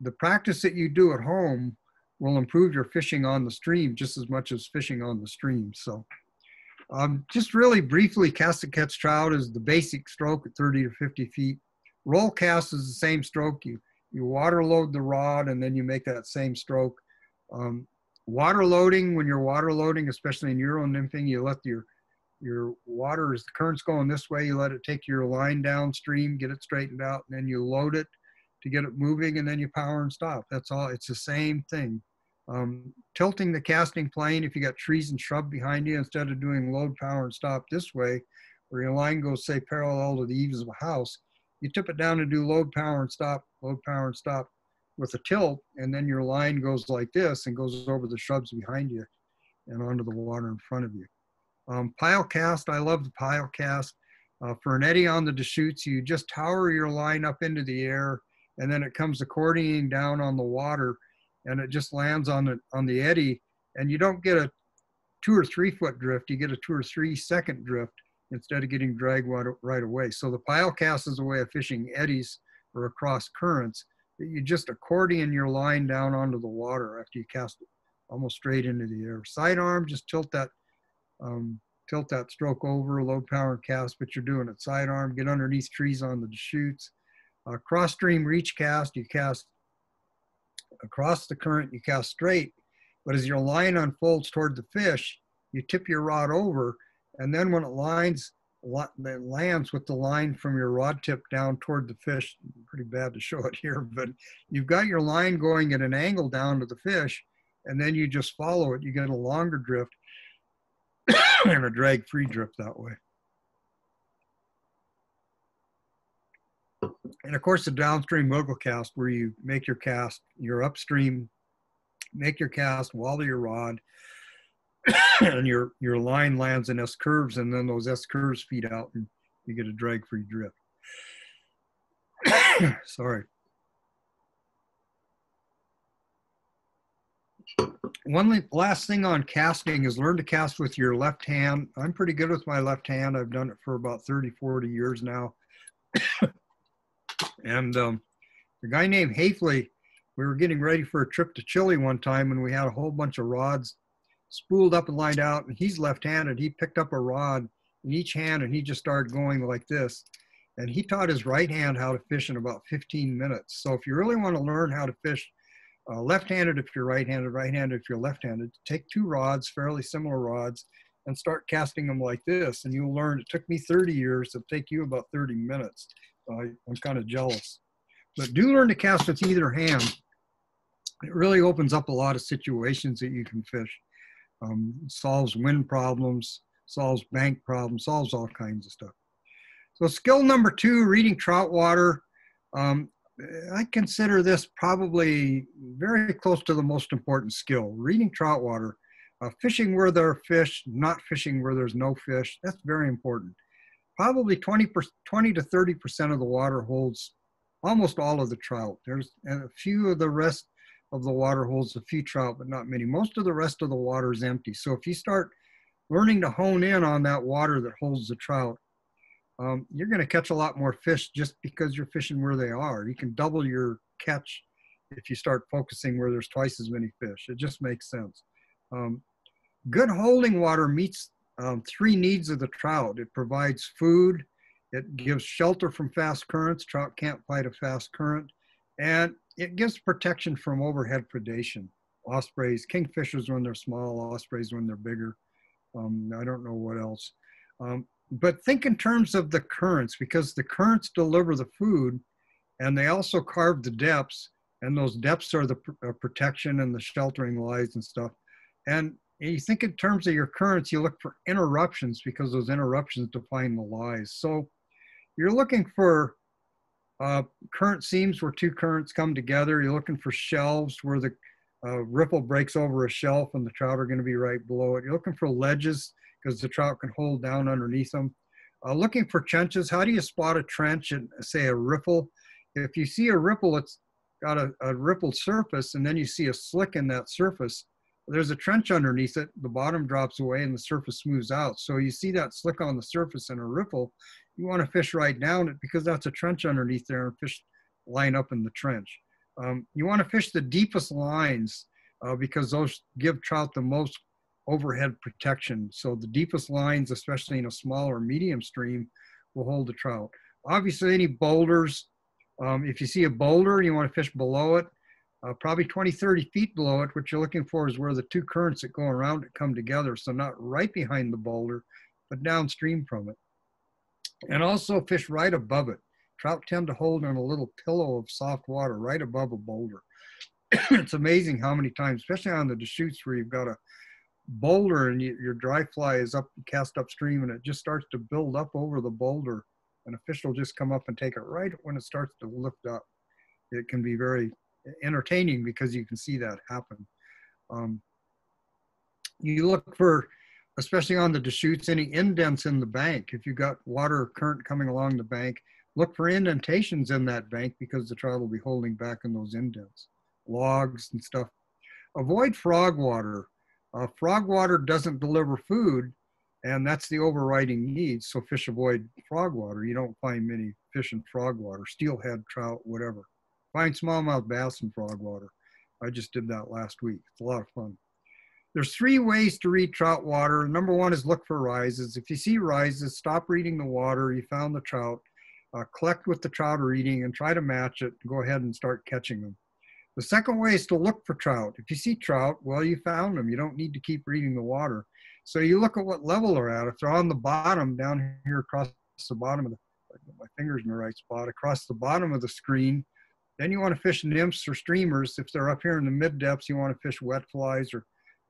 the practice that you do at home will improve your fishing on the stream just as much as fishing on the stream. So um, just really briefly, cast and catch trout is the basic stroke at 30 to 50 feet. Roll cast is the same stroke. You, you water load the rod and then you make that same stroke. Um, water loading, when you're water loading, especially in Euro nymphing, you let your, your water, as the current's going this way, you let it take your line downstream, get it straightened out, and then you load it to get it moving, and then you power and stop. That's all. It's the same thing. Um, tilting the casting plane, if you got trees and shrub behind you, instead of doing load, power, and stop this way, where your line goes, say, parallel to the eaves of a house, you tip it down and do load power and stop, load power and stop with a tilt, and then your line goes like this and goes over the shrubs behind you and onto the water in front of you. Um, pile cast, I love the pile cast. Uh, for an eddy on the Deschutes, you just tower your line up into the air, and then it comes accordioning down on the water, and it just lands on the on the eddy, and you don't get a two or three foot drift, you get a two or three second drift, instead of getting dragged right away. So the pile cast is a way of fishing eddies or across currents. You just accordion your line down onto the water after you cast it almost straight into the air. Sidearm, just tilt that um, tilt that stroke over, low power cast, but you're doing it sidearm, get underneath trees on the chutes. Uh, cross stream reach cast, you cast across the current, you cast straight, but as your line unfolds toward the fish, you tip your rod over and then when it lines, it lands with the line from your rod tip down toward the fish, pretty bad to show it here, but you've got your line going at an angle down to the fish, and then you just follow it. You get a longer drift and a drag free drift that way. And of course, the downstream wiggle cast, where you make your cast, your upstream, make your cast, wobble your rod, and your your line lands in S curves, and then those S curves feed out, and you get a drag-free drift. Sorry. One last thing on casting is learn to cast with your left hand. I'm pretty good with my left hand. I've done it for about 30, 40 years now. and um, a guy named Hafele, we were getting ready for a trip to Chile one time, and we had a whole bunch of rods spooled up and lined out, and he's left-handed. He picked up a rod in each hand, and he just started going like this. And he taught his right hand how to fish in about 15 minutes. So if you really want to learn how to fish uh, left-handed if you're right-handed, right-handed if you're left-handed. Take two rods, fairly similar rods, and start casting them like this. And you'll learn, it took me 30 years, to take you about 30 minutes. I'm kind of jealous. But do learn to cast with either hand. It really opens up a lot of situations that you can fish. Um, solves wind problems, solves bank problems, solves all kinds of stuff. So skill number two, reading trout water. Um, I consider this probably very close to the most important skill, reading trout water. Uh, fishing where there are fish, not fishing where there's no fish, that's very important. Probably 20, 20 to 30% of the water holds almost all of the trout. There's a few of the rest of the water holds a few trout, but not many. Most of the rest of the water is empty. So if you start learning to hone in on that water that holds the trout, um, you're going to catch a lot more fish just because you're fishing where they are. You can double your catch if you start focusing where there's twice as many fish. It just makes sense. Um, good holding water meets um, three needs of the trout. It provides food, it gives shelter from fast currents. Trout can't fight a fast current. And it gives protection from overhead predation. Ospreys, kingfishers when they're small, ospreys when they're bigger. Um, I don't know what else. Um, but think in terms of the currents because the currents deliver the food and they also carve the depths and those depths are the pr- uh, protection and the sheltering lies and stuff and you think in terms of your currents you look for interruptions because those interruptions define the lies so you're looking for uh, current seams where two currents come together you're looking for shelves where the uh, ripple breaks over a shelf and the trout are going to be right below it you're looking for ledges because the trout can hold down underneath them. Uh, looking for trenches, how do you spot a trench and say a ripple? If you see a ripple, it's got a, a rippled surface and then you see a slick in that surface, there's a trench underneath it, the bottom drops away and the surface smooths out. So you see that slick on the surface and a ripple, you want to fish right down it because that's a trench underneath there and fish line up in the trench. Um, you want to fish the deepest lines uh, because those give trout the most overhead protection. So the deepest lines, especially in a small or medium stream, will hold the trout. Obviously, any boulders, um, if you see a boulder and you want to fish below it, uh, probably 20, 30 feet below it, what you're looking for is where the two currents that go around it come together. So not right behind the boulder, but downstream from it. And also fish right above it. Trout tend to hold on a little pillow of soft water right above a boulder. it's amazing how many times, especially on the Deschutes where you've got a boulder and you, your dry fly is up cast upstream and it just starts to build up over the boulder and a fish will just come up and take it right when it starts to lift up it can be very entertaining because you can see that happen um, you look for especially on the deschutes any indents in the bank if you've got water current coming along the bank look for indentations in that bank because the trout will be holding back in those indents logs and stuff avoid frog water uh, frog water doesn't deliver food, and that's the overriding need. So fish avoid frog water. You don't find many fish in frog water, steelhead, trout, whatever. Find smallmouth bass in frog water. I just did that last week. It's a lot of fun. There's three ways to read trout water. Number one is look for rises. If you see rises, stop reading the water. You found the trout. Uh, collect with the trout are eating and try to match it. Go ahead and start catching them. The second way is to look for trout. If you see trout, well, you found them. You don't need to keep reading the water. So you look at what level they're at. If they're on the bottom, down here across the bottom of the, my fingers in the right spot, across the bottom of the screen, then you want to fish nymphs or streamers. If they're up here in the mid depths, you want to fish wet flies or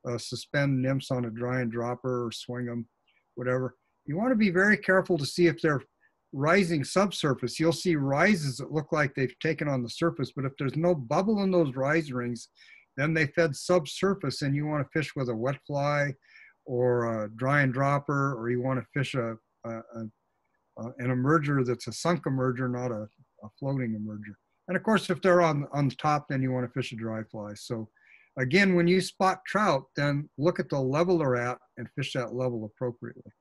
uh, suspend nymphs on a dry and dropper or swing them, whatever. You want to be very careful to see if they're rising subsurface, you'll see rises that look like they've taken on the surface, but if there's no bubble in those rise rings, then they fed subsurface and you want to fish with a wet fly or a dry and dropper, or you want to fish a, a, a, an emerger that's a sunk emerger, not a, a floating emerger. And of course, if they're on, on the top, then you want to fish a dry fly. So again, when you spot trout, then look at the level they're at and fish that level appropriately.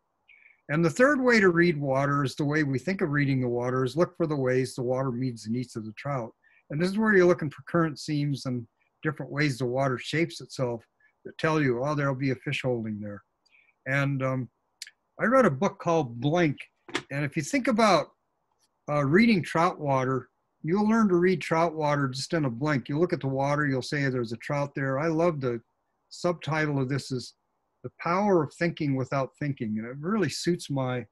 And the third way to read water is the way we think of reading the water is look for the ways the water meets the needs of the trout. And this is where you're looking for current seams and different ways the water shapes itself that tell you, oh, there'll be a fish holding there. And um, I read a book called Blink. And if you think about uh, reading trout water, you'll learn to read trout water just in a blink. You look at the water, you'll say there's a trout there. I love the subtitle of this is the power of thinking without thinking, and it really suits my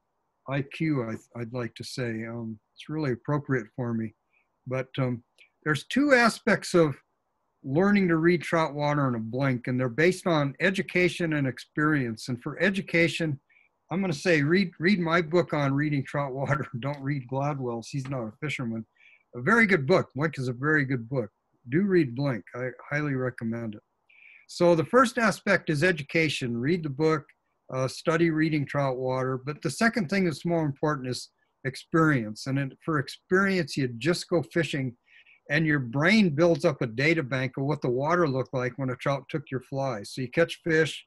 IQ. I, would like to say um, it's really appropriate for me. But um, there's two aspects of learning to read trout water in a blink, and they're based on education and experience. And for education, I'm going to say read read my book on reading trout water. Don't read Gladwell's. He's not a fisherman. A very good book. Blink is a very good book. Do read Blink. I highly recommend it. So the first aspect is education. Read the book, uh, study reading trout water. But the second thing that's more important is experience. And for experience, you just go fishing and your brain builds up a data bank of what the water looked like when a trout took your fly. So you catch fish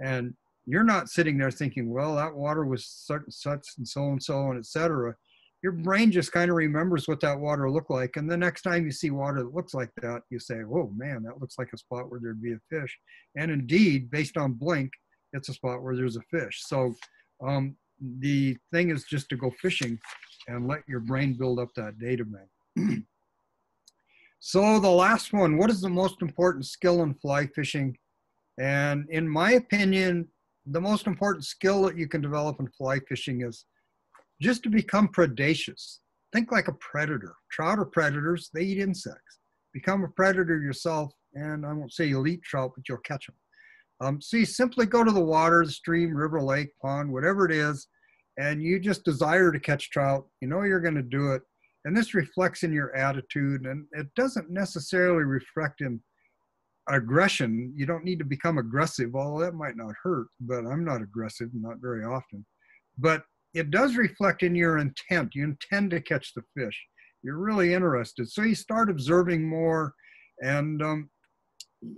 and you're not sitting there thinking, well, that water was such, such and so and so and etc. Your brain just kind of remembers what that water looked like. And the next time you see water that looks like that, you say, oh man, that looks like a spot where there'd be a fish. And indeed, based on Blink, it's a spot where there's a fish. So um, the thing is just to go fishing and let your brain build up that data bank. so the last one, what is the most important skill in fly fishing? And in my opinion, the most important skill that you can develop in fly fishing is just to become predaceous. Think like a predator. Trout are predators, they eat insects. Become a predator yourself, and I won't say you'll eat trout, but you'll catch them. Um, you simply go to the water, the stream, river, lake, pond, whatever it is, and you just desire to catch trout. You know you're going to do it. And this reflects in your attitude, and it doesn't necessarily reflect in aggression. You don't need to become aggressive, although that might not hurt, but I'm not aggressive, not very often. But it does reflect in your intent. You intend to catch the fish. You're really interested. So you start observing more, and um,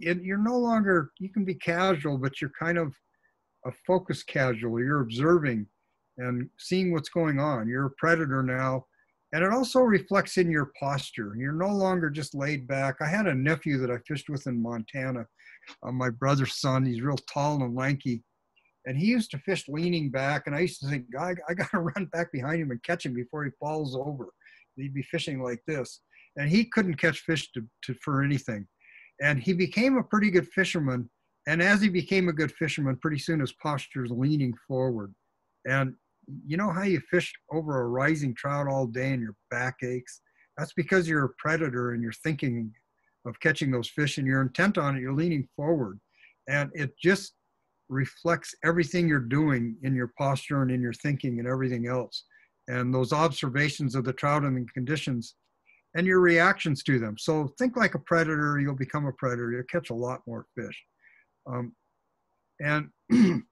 it, you're no longer, you can be casual, but you're kind of a focused casual. You're observing and seeing what's going on. You're a predator now. And it also reflects in your posture. You're no longer just laid back. I had a nephew that I fished with in Montana, uh, my brother's son. He's real tall and lanky. And he used to fish leaning back. And I used to think, I, I got to run back behind him and catch him before he falls over. He'd be fishing like this. And he couldn't catch fish to, to, for anything. And he became a pretty good fisherman. And as he became a good fisherman, pretty soon his posture is leaning forward. And you know how you fish over a rising trout all day and your back aches? That's because you're a predator and you're thinking of catching those fish and you're intent on it. You're leaning forward. And it just reflects everything you're doing in your posture and in your thinking and everything else. And those observations of the trout and the conditions and your reactions to them. So think like a predator, you'll become a predator. You'll catch a lot more fish. Um, and you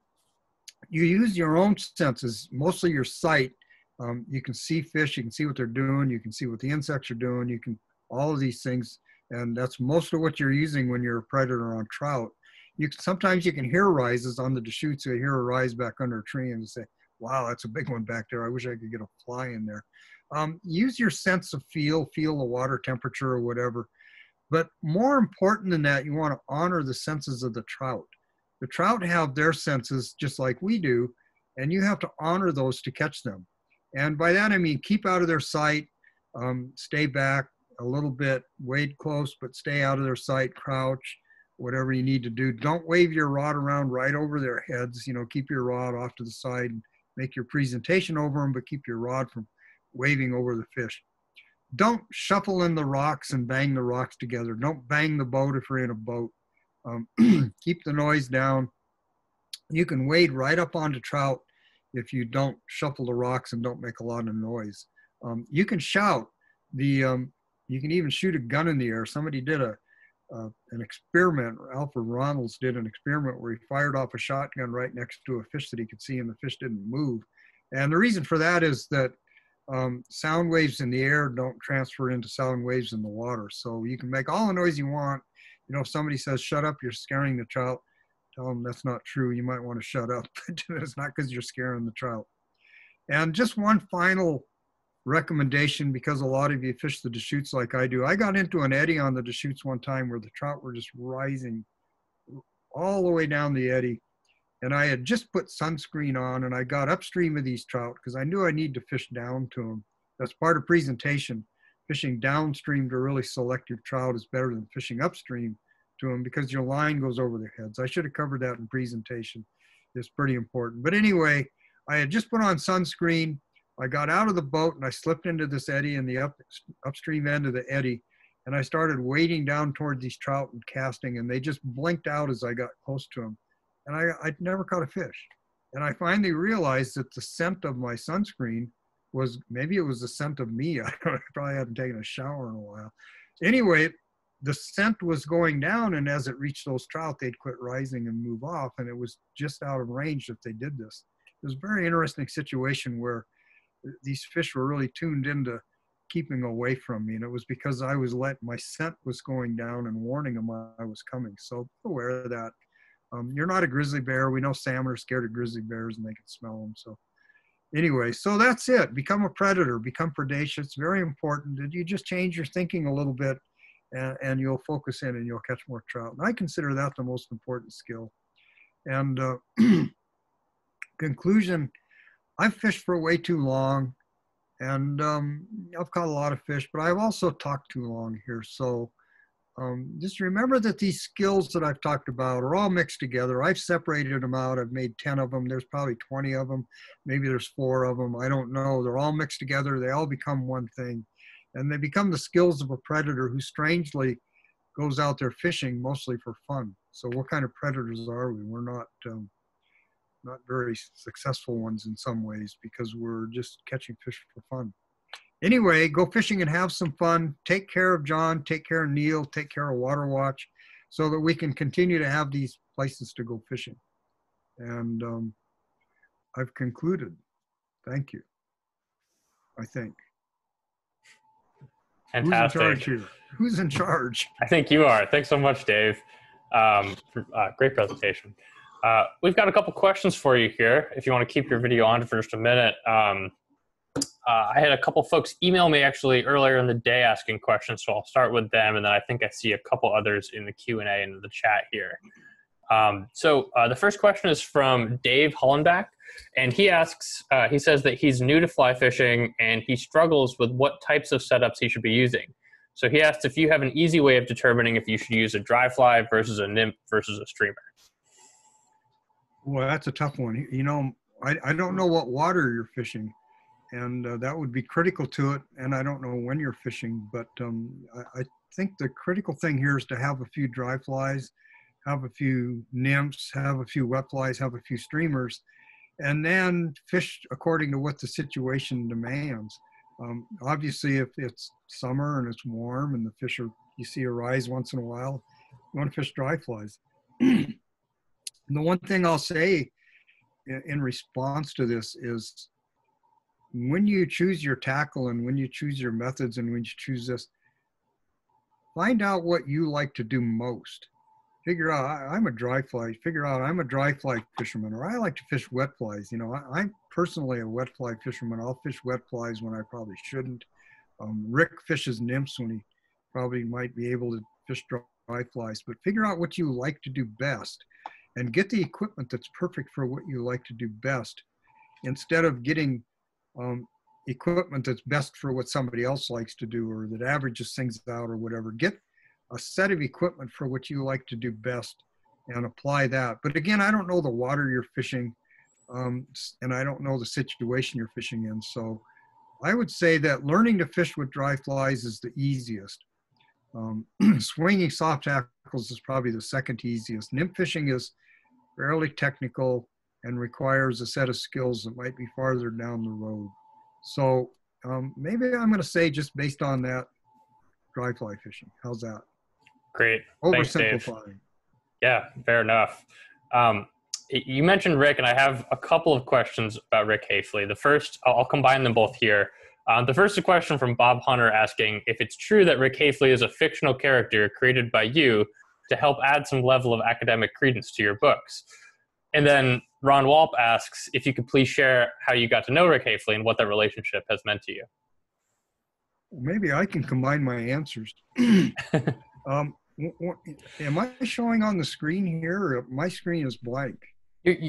use your own senses, mostly your sight. Um, you can see fish, you can see what they're doing, you can see what the insects are doing, you can, all of these things. And that's most of what you're using when you're a predator on trout. You sometimes you can hear rises on the Deschutes. You hear a rise back under a tree and say, wow, that's a big one back there. I wish I could get a fly in there. Um, use your sense of feel, feel the water temperature or whatever. But more important than that, you want to honor the senses of the trout. The trout have their senses just like we do, and you have to honor those to catch them. And by that I mean keep out of their sight, um, stay back a little bit, wade close, but stay out of their sight, crouch, whatever you need to do. Don't wave your rod around right over their heads. You know, keep your rod off to the side and make your presentation over them, but keep your rod from waving over the fish. Don't shuffle in the rocks and bang the rocks together. Don't bang the boat if you're in a boat. Um, keep the noise down. You can wade right up onto trout if you don't shuffle the rocks and don't make a lot of noise. Um, you can shout. The um, you can even shoot a gun in the air. Somebody did a uh, an experiment. Alfred Ronalds did an experiment where he fired off a shotgun right next to a fish that he could see, and the fish didn't move. And the reason for that is that um, sound waves in the air don't transfer into sound waves in the water. So you can make all the noise you want. You know, if somebody says, shut up, you're scaring the trout, tell them that's not true. You might want to shut up. it's not because you're scaring the trout. And just one final recommendation because a lot of you fish the Deschutes like I do. I got into an eddy on the Deschutes one time where the trout were just rising all the way down the eddy and I had just put sunscreen on and I got upstream of these trout because I knew I need to fish down to them. That's part of presentation. fishing downstream to really select your trout is better than fishing upstream to them because your line goes over their heads. I should have covered that in presentation. It's pretty important. But anyway, I had just put on sunscreen. I got out of the boat and I slipped into this eddy in the up, upstream end of the eddy. And I started wading down toward these trout and casting, and they just blinked out as I got close to them. And I, I'd never caught a fish. And I finally realized that the scent of my sunscreen was maybe it was the scent of me. I probably hadn't taken a shower in a while. Anyway, the scent was going down, and as it reached those trout, they'd quit rising and move off. And it was just out of range if they did this. It was a very interesting situation where these fish were really tuned into keeping away from me. And it was because I was let my scent was going down and warning them I was coming. So aware of that. Um, you're not a grizzly bear. We know salmon are scared of grizzly bears and they can smell them. So anyway, so that's it. Become a predator, become predacious. Very important. Did you just change your thinking a little bit and, and, you'll focus in and you'll catch more trout. And I consider that the most important skill. And uh, conclusion, I've fished for way too long and um, I've caught a lot of fish, but I've also talked too long here. So um, just remember that these skills that I've talked about are all mixed together. I've separated them out. I've made 10 of them. There's probably 20 of them. Maybe there's four of them. I don't know. They're all mixed together. They all become one thing. And they become the skills of a predator who strangely goes out there fishing mostly for fun. So what kind of predators are we? We're not um, not very successful ones in some ways because we're just catching fish for fun anyway, go fishing and have some fun. Take care of John, take care of Neil, take care of WaterWatch so that we can continue to have these places to go fishing. And um, I've concluded. Thank you. I think. Fantastic. Who's in charge here? Who's in charge? I think you are. Thanks so much, Dave. Um, uh, great presentation. Uh, we've got a couple questions for you here. If you want to keep your video on for just a minute. Um, uh, I had a couple folks email me actually earlier in the day asking questions, so I'll start with them, and then I think I see a couple others in the Q and A in the chat here. Um, so uh, the first question is from Dave Hollenbach, and he asks, uh, he says that he's new to fly fishing and he struggles with what types of setups he should be using. So he asked if you have an easy way of determining if you should use a dry fly versus a nymph versus a streamer. Well, that's a tough one. You know, I, I don't know what water you're fishing and uh, that would be critical to it. And I don't know when you're fishing, but um, I, I, think the critical thing here is to have a few dry flies, have a few nymphs, have a few wet flies, have a few streamers, and then fish according to what the situation demands. Um, obviously, if it's summer and it's warm and the fish are you see a rise once in a while, you want to fish dry flies. the one thing I'll say in, response to this is when you choose your tackle and when you choose your methods and when you choose this, find out what you like to do most. Figure out I, am a dry fly. Figure out I'm a dry fly fisherman, or I like to fish wet flies. You know, I, am personally a wet fly fisherman. I'll fish wet flies when I probably shouldn't. Um, Rick fishes nymphs when he probably might be able to fish dry flies. But figure out what you like to do best, and get the equipment that's perfect for what you like to do best, instead of getting um, equipment that's best for what somebody else likes to do or that averages things out or whatever. Get a set of equipment for what you like to do best and apply that. But again, I don't know the water you're fishing um, and I don't know the situation you're fishing in. So I would say that learning to fish with dry flies is the easiest. Um, swinging soft hackles is probably the second easiest. Nymph fishing is fairly technical and requires a set of skills that might be farther down the road. So um, maybe I'm going to say just based on that, dry fly fishing. How's that? Great. Oversimplifying. Thanks, yeah, fair enough. Um, you mentioned Rick, and I have a couple of questions about Rick Hafele. The first, I'll combine them both here. Um, the first, a question from Bob Hunter asking if it's true that Rick Hafele is a fictional character created by you to help add some level of academic credence to your books. And then Ron Walp asks if you could please share how you got to know Rick Hafele and what that relationship has meant to you. Maybe I can combine my answers. um, am I showing on the screen here? Or my screen is blank.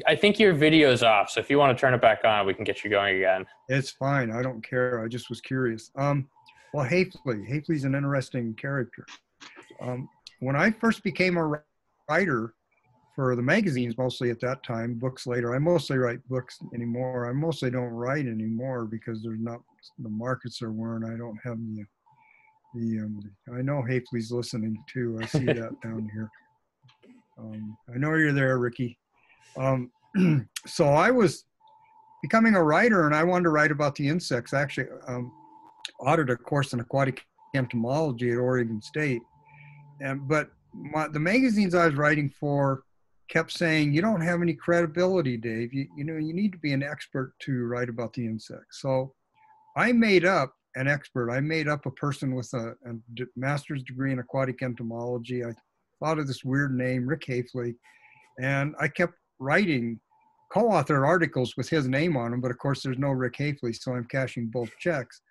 I think your video is off, so if you want to turn it back on, we can get you going again. It's fine. I don't care. I just was curious. Um, Well, Hafele. Hafele's an interesting character. Um, when I first became a writer for the magazines, mostly at that time, books later, I mostly write books anymore. I mostly don't write anymore because there's not the markets are weren't. I don't have the the. Um, I know Hafele's listening too. I see that down here. Um, I know you're there, Ricky. Um, so I was becoming a writer, and I wanted to write about the insects. I Actually, um, audited a course in aquatic entomology at Oregon State, and but my, the magazines I was writing for kept saying, "You don't have any credibility, Dave. You, you know, you need to be an expert to write about the insects." So I made up an expert. I made up a person with a, a master's degree in aquatic entomology. I thought of this weird name, Rick Hafele, and I kept writing co-authored articles with his name on them. But of course, there's no Rick Hafele, so I'm cashing both checks.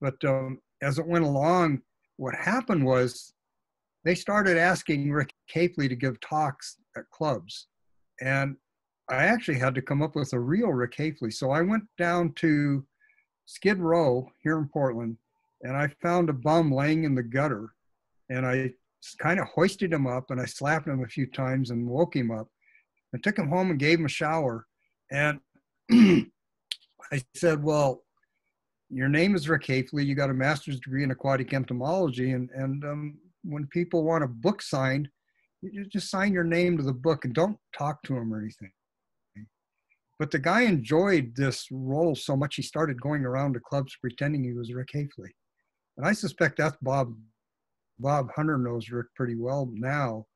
But um, as it went along, what happened was they started asking Rick Hafele to give talks at clubs. And I actually had to come up with a real Rick Hafele. So I went down to Skid Row here in Portland and I found a bum laying in the gutter and I kind of hoisted him up and I slapped him a few times and woke him up. and took him home and gave him a shower. And I said, Well, your name is Rick Hafele. You got a master's degree in aquatic entomology. And, and um, when people want a book signed, you just sign your name to the book and don't talk to them or anything. But the guy enjoyed this role so much he started going around to clubs pretending he was Rick Hafele. And I suspect that's Bob. Bob Hunter knows Rick pretty well now,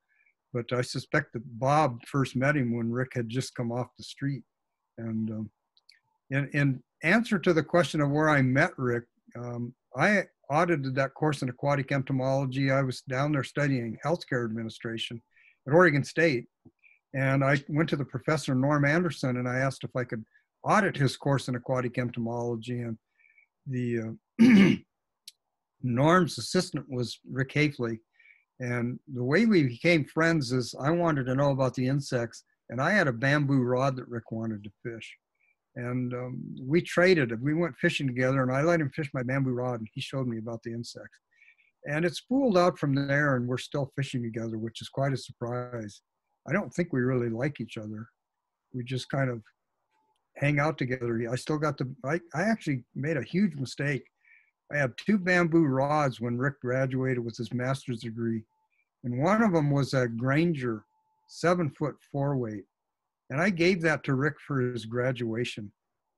but I suspect that Bob first met him when Rick had just come off the street. And um, in, in answer to the question of where I met Rick, um, I audited that course in aquatic entomology. I was down there studying healthcare administration at Oregon State. And I went to the professor, Norm Anderson, and I asked if I could audit his course in aquatic entomology. And the uh, Norm's assistant was Rick Hafele. And the way we became friends is I wanted to know about the insects, and I had a bamboo rod that Rick wanted to fish and um, we traded. And we went fishing together, and I let him fish my bamboo rod, and he showed me about the insects. And it spooled out from there, and we're still fishing together, which is quite a surprise. I don't think we really like each other. We just kind of hang out together. I still got the. I, I actually made a huge mistake. I had two bamboo rods when Rick graduated with his master's degree, and one of them was a Granger seven foot four weight and I gave that to Rick for his graduation.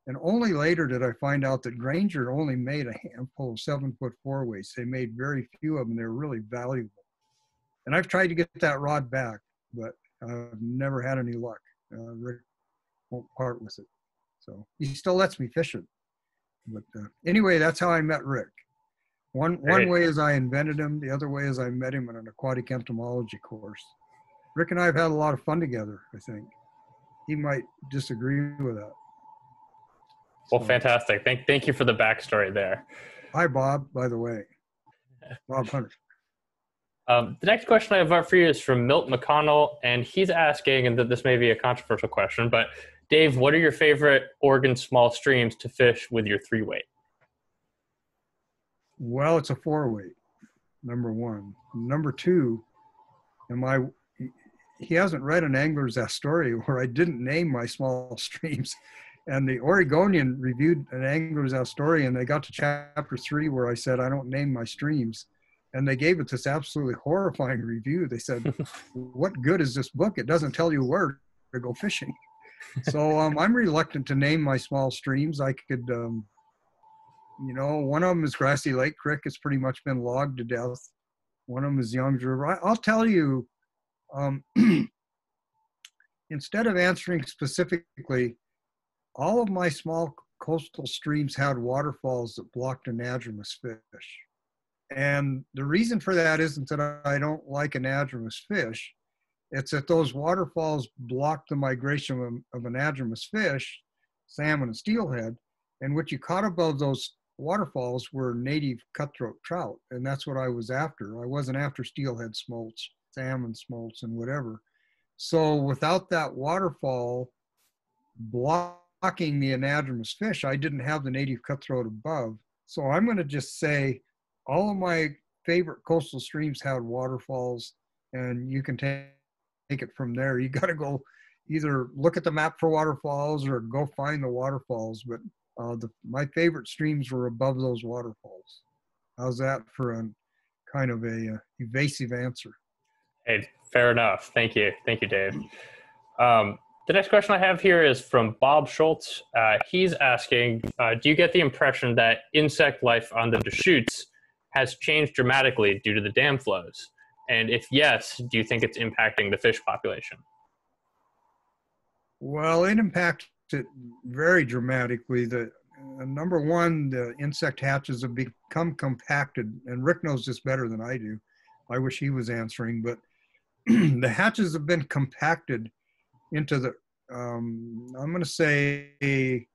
And only later did I find out that Granger only made a handful of seven foot four weights. They made very few of them. They're really valuable. And I've tried to get that rod back, but I've never had any luck. Uh, Rick won't part with it. So he still lets me fish it. But uh, anyway, that's how I met Rick. One, one way is I invented him. The other way is I met him in an aquatic entomology course. Rick and I have had a lot of fun together, I think he might disagree with that. Well, so, fantastic. Thank thank you for the backstory there. Hi, Bob. By the way, Bob Hunter. Um, the next question I have for you is from Milt McConnell, and he's asking, and this may be a controversial question, but Dave, what are your favorite Oregon small streams to fish with your three weight? Well, it's a four weight. Number one. Number two, am I he hasn't read an angler's Astoria where I didn't name my small streams. And the Oregonian reviewed an angler's Astoria and they got to chapter three where I said, I don't name my streams. And they gave it this absolutely horrifying review. They said, What good is this book? It doesn't tell you where to go fishing. So um, I'm reluctant to name my small streams. I could, um, you know, one of them is Grassy Lake Creek. It's pretty much been logged to death. One of them is Young's River. I, I'll tell you um, instead of answering specifically, all of my small coastal streams had waterfalls that blocked anadromous fish. And the reason for that isn't that I don't like anadromous fish, it's that those waterfalls block the migration of, of anadromous fish, salmon and steelhead, and what you caught above those waterfalls were native cutthroat trout, and that's what I was after. I wasn't after steelhead smolts salmon smolts and whatever. So without that waterfall blocking the anadromous fish, I didn't have the native cutthroat above. So I'm going to just say all of my favorite coastal streams had waterfalls, and you can take it from there. You got to go either look at the map for waterfalls or go find the waterfalls. But uh, the, my favorite streams were above those waterfalls. How's that for a kind of a uh, evasive answer? Hey, fair enough. Thank you. Thank you, Dave. Um, the next question I have here is from Bob Schultz. Uh, he's asking uh, Do you get the impression that insect life on the Deschutes has changed dramatically due to the dam flows? And if yes, do you think it's impacting the fish population? Well, it impacts it very dramatically. The uh, number one, the insect hatches have become compacted, and Rick knows this better than I do. I wish he was answering, but the hatches have been compacted into the, um, I'm going to say,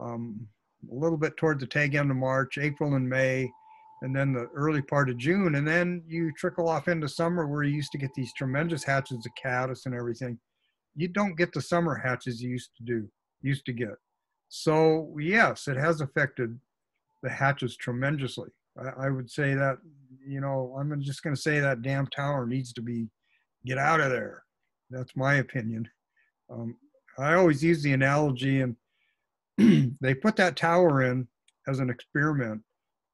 um, a little bit toward the tag end of March, April and May, and then the early part of June. And then you trickle off into summer where you used to get these tremendous hatches of caddis and everything. You don't get the summer hatches you used to do, used to get. So yes, it has affected the hatches tremendously. I, I would say that, you know, I'm just going to say that damn tower needs to be get out of there. That's my opinion. Um, I always use the analogy, and they put that tower in as an experiment.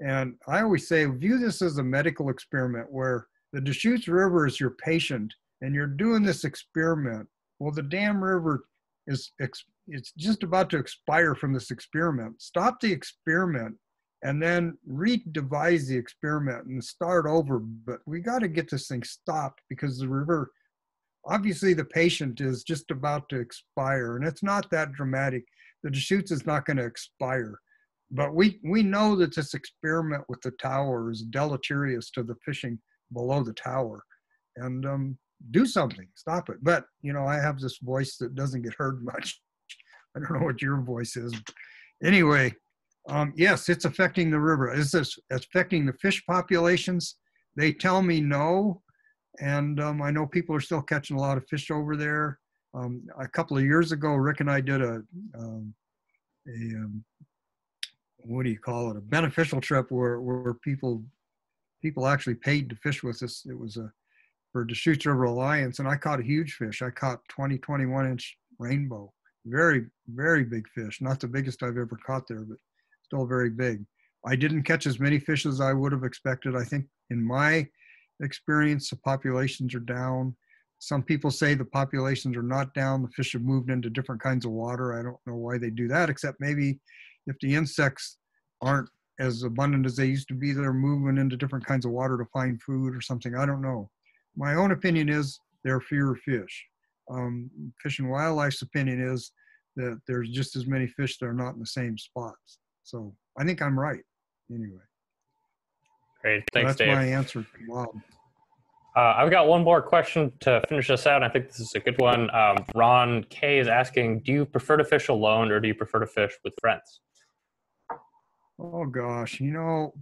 And I always say, view this as a medical experiment where the Deschutes River is your patient and you're doing this experiment. Well, the dam river is it's just about to expire from this experiment. Stop the experiment and then redevise the experiment and start over. But we got to get this thing stopped because the river obviously the patient is just about to expire and it's not that dramatic. The deschutes is not going to expire. But we we know that this experiment with the tower is deleterious to the fishing below the tower. And um, do something stop it. But you know i have this voice that doesn't get heard much. I don't know what your voice is. Anyway um, yes it's affecting the river is this affecting the fish populations they tell me no and um, I know people are still catching a lot of fish over there. Um, a couple of years ago, Rick and I did a, um, a um, what do you call it, a beneficial trip where, where people people actually paid to fish with us. It was a for Deschutes River Alliance, and I caught a huge fish. I caught 20, 21 inch rainbow, very, very big fish. Not the biggest I've ever caught there, but still very big. I didn't catch as many fish as I would have expected. I think in my experience, the populations are down. Some people say the populations are not down. The fish have moved into different kinds of water. I don't know why they do that, except maybe if the insects aren't as abundant as they used to be, they're moving into different kinds of water to find food or something. I don't know. My own opinion is there are fewer fish. Um, fish and Wildlife's opinion is that there's just as many fish that are not in the same spots. So I think I'm right anyway. Great. Thanks, That's Dave. my answer. Wow. Uh, I've got one more question to finish us out. I think this is a good one. Um, Ron K is asking Do you prefer to fish alone or do you prefer to fish with friends? Oh, gosh. You know,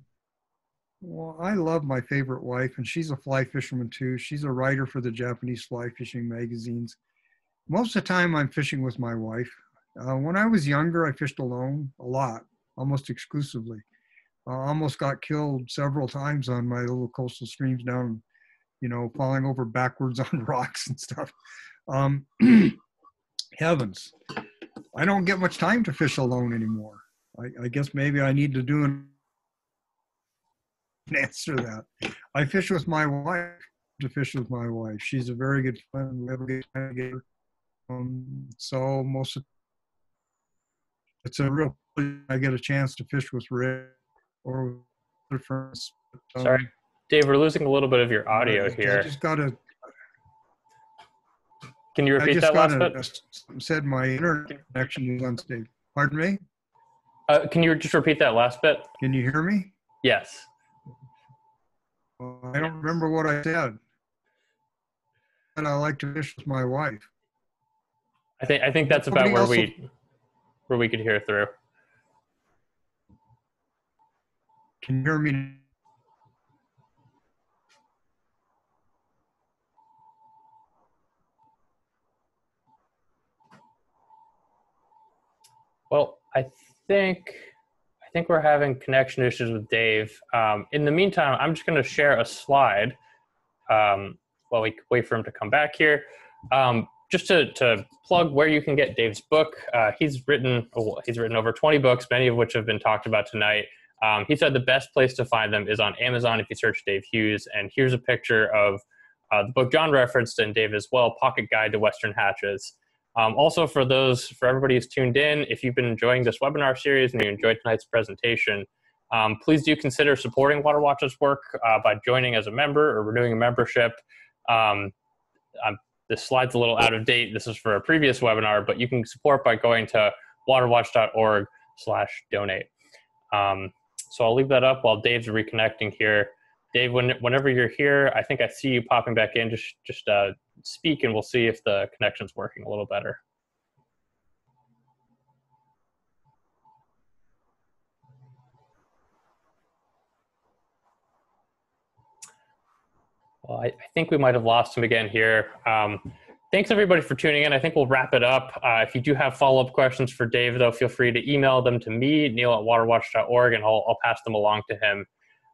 well, I love my favorite wife, and she's a fly fisherman too. She's a writer for the Japanese fly fishing magazines. Most of the time, I'm fishing with my wife. Uh, when I was younger, I fished alone a lot, almost exclusively. I almost got killed several times on my little coastal streams down, you know, falling over backwards on rocks and stuff. Um, heavens, I don't get much time to fish alone anymore. I, I guess maybe I need to do an answer that. I fish with my wife. To fish with my wife, she's a very good friend. We have a good time together. Um, so most of it's a real I get a chance to fish with Rick or other friends. Um, Sorry, Dave, we're losing a little bit of your audio I, here. I just got a. Can you repeat that last gotta, bit? Said my internet connection is unstable. Pardon me. Uh, can you just repeat that last bit? Can you hear me? Yes. I don't remember what I said. And I like to fish with my wife. I think I think that's about where we where we could hear through. Can you hear me? Well, I think I think we're having connection issues with Dave. Um, in the meantime, I'm just going to share a slide um, while we wait for him to come back here. Um, just to, to plug where you can get Dave's book. Uh, he's written he's written over 20 books, many of which have been talked about tonight. Um, he said the best place to find them is on Amazon if you search Dave Hughes. And here's a picture of uh, the book John referenced and Dave as well, Pocket Guide to Western Hatches. Um, also, for those, for everybody who's tuned in, if you've been enjoying this webinar series and you enjoyed tonight's presentation, um, please do consider supporting WaterWatch's work uh, by joining as a member or renewing a membership. Um, this slide's a little out of date. This is for a previous webinar, but you can support by going to waterwatch.org slash donate. So I'll leave that up while Dave's reconnecting here. Dave, when, whenever you're here, I think I see you popping back in. Just, just uh, speak and we'll see if the connection's working a little better. Well, I, I, think we might have lost him again here. Um, thanks everybody for tuning in. I think we'll wrap it up. Uh, if you do have follow-up questions for Dave, though, feel free to email them to me, neil at waterwatch.org, and I'll, I'll pass them along to him.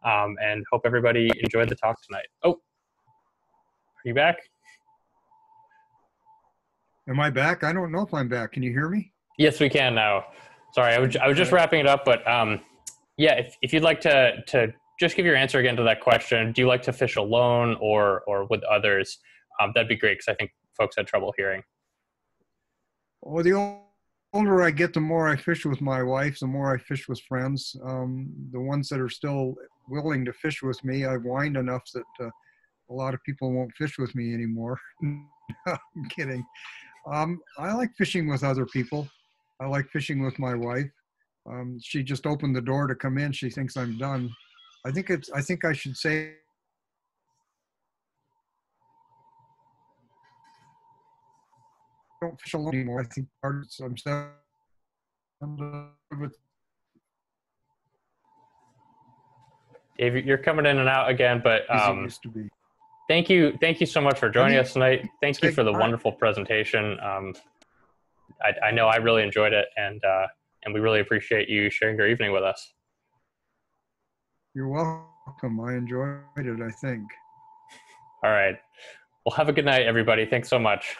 Um, and hope everybody enjoyed the talk tonight. Oh, are you back? Am I back? I don't know if I'm back. Can you hear me? Yes, we can now. Sorry, I was, I was just wrapping it up, but um, yeah, if, if you'd like to, to just give your answer again to that question. Do you like to fish alone or or with others? Um, that'd be great because I think folks had trouble hearing. Well, the older I get, the more I fish with my wife. The more I fish with friends. Um, the ones that are still willing to fish with me, I've whined enough that uh, a lot of people won't fish with me anymore. I'm kidding. Um, I like fishing with other people. I like fishing with my wife. Um, she just opened the door to come in. She thinks I'm done. I think it's. I think I should say. Don't fish alone anymore. I think I'm with. Dave, you're coming in and out again, but um, used to be. thank you, thank you so much for joining us tonight. Thank you for the wonderful presentation. Um, I, I know I really enjoyed it, and uh, and we really appreciate you sharing your evening with us. You're welcome. I enjoyed it, I think. All right. Well, have a good night, everybody. Thanks so much.